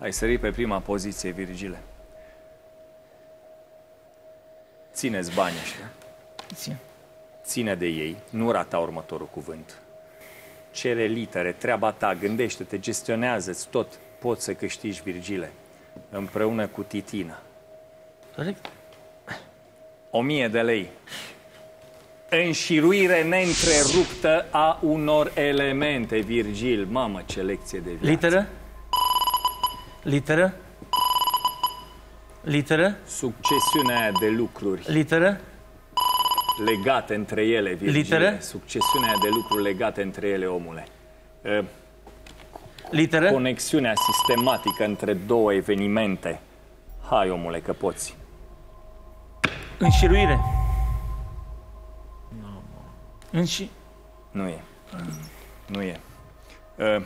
ai sărit pe prima poziție, Virgile. Țineți banii ăștia, Țin. ține de ei, nu rata următorul cuvânt. Cere litere, treaba ta, gândește-te, gestionează-ți tot. Poți să câștigi, Virgile, împreună cu Titina. Corect? O mie de lei. Înșiruire neîntreruptă a unor elemente, Virgil. Mamă, ce lecție de viață. Literă? Literă? Literă? Succesiunea aia de lucruri Literă? legate între ele, Virgile. Literă? Succesiunea aia de lucruri legate între ele, omule. Uh, Literă? Conexiunea sistematică între două evenimente. Hai, omule, că poți. Înșiruire. Înși... Nu e. Nu e. Uh,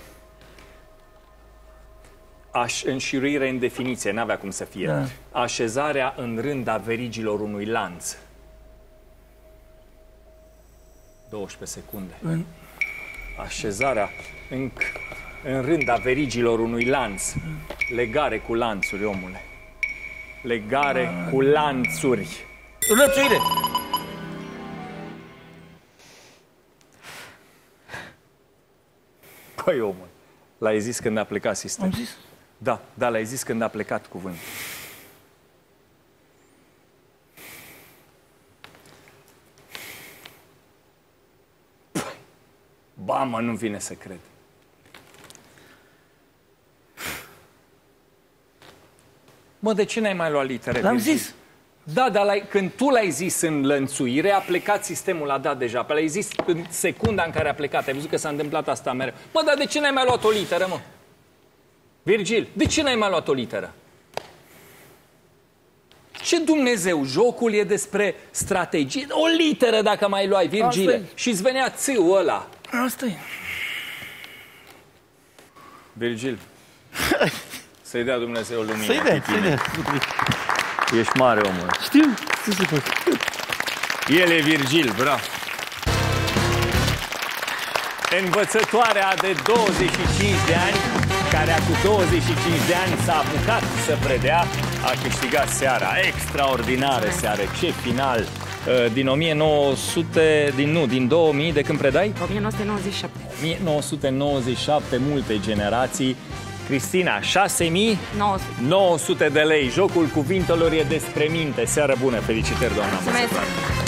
aș, înșiruire în definiție, n-avea cum să fie. Da. Așezarea în rând a verigilor unui lanț. 12 secunde. În... Așezarea în, în rând a verigilor unui lanț. Legare cu lanțuri, omule. Legare cu lanțuri. Înlățuire. Păi, omul, l-ai zis când a plecat sistemul. Am zis? Da, da, l-ai zis când a plecat cuvântul. Păi, Ba, mă, nu vine să cred. Mă, de ce n-ai mai luat litere? L-am Virgil? zis. Da, dar l-ai, când tu l-ai zis în lănțuire, a plecat sistemul, a dat deja. Pe l-ai zis în secunda în care a plecat. Ai văzut că s-a întâmplat asta mereu. Mă, dar de ce n-ai mai luat o literă, mă? Virgil, de ce n-ai mai luat o literă? Ce Dumnezeu, jocul e despre strategie. O literă dacă mai luai, Virgile. Asta e. Și îți venea țiul ăla. Asta e. Virgil, <laughs> Să-i dea Dumnezeu lumină. Să-i dea, Titine. să-i dea. Ești mare omul. Știu, ce să fac? El e Virgil, bravo. Învățătoarea de 25 de ani, care acum 25 de ani s-a apucat să predea, a câștigat seara. Extraordinară seară, ce final! Uh, Din 1900, din nu, din 2000, de când predai? 1997. 1997, multe generații. Cristina, 6900 900. de lei. Jocul cuvintelor e despre minte. Seară bună, felicitări, doamna Mulțumesc. învățătoare.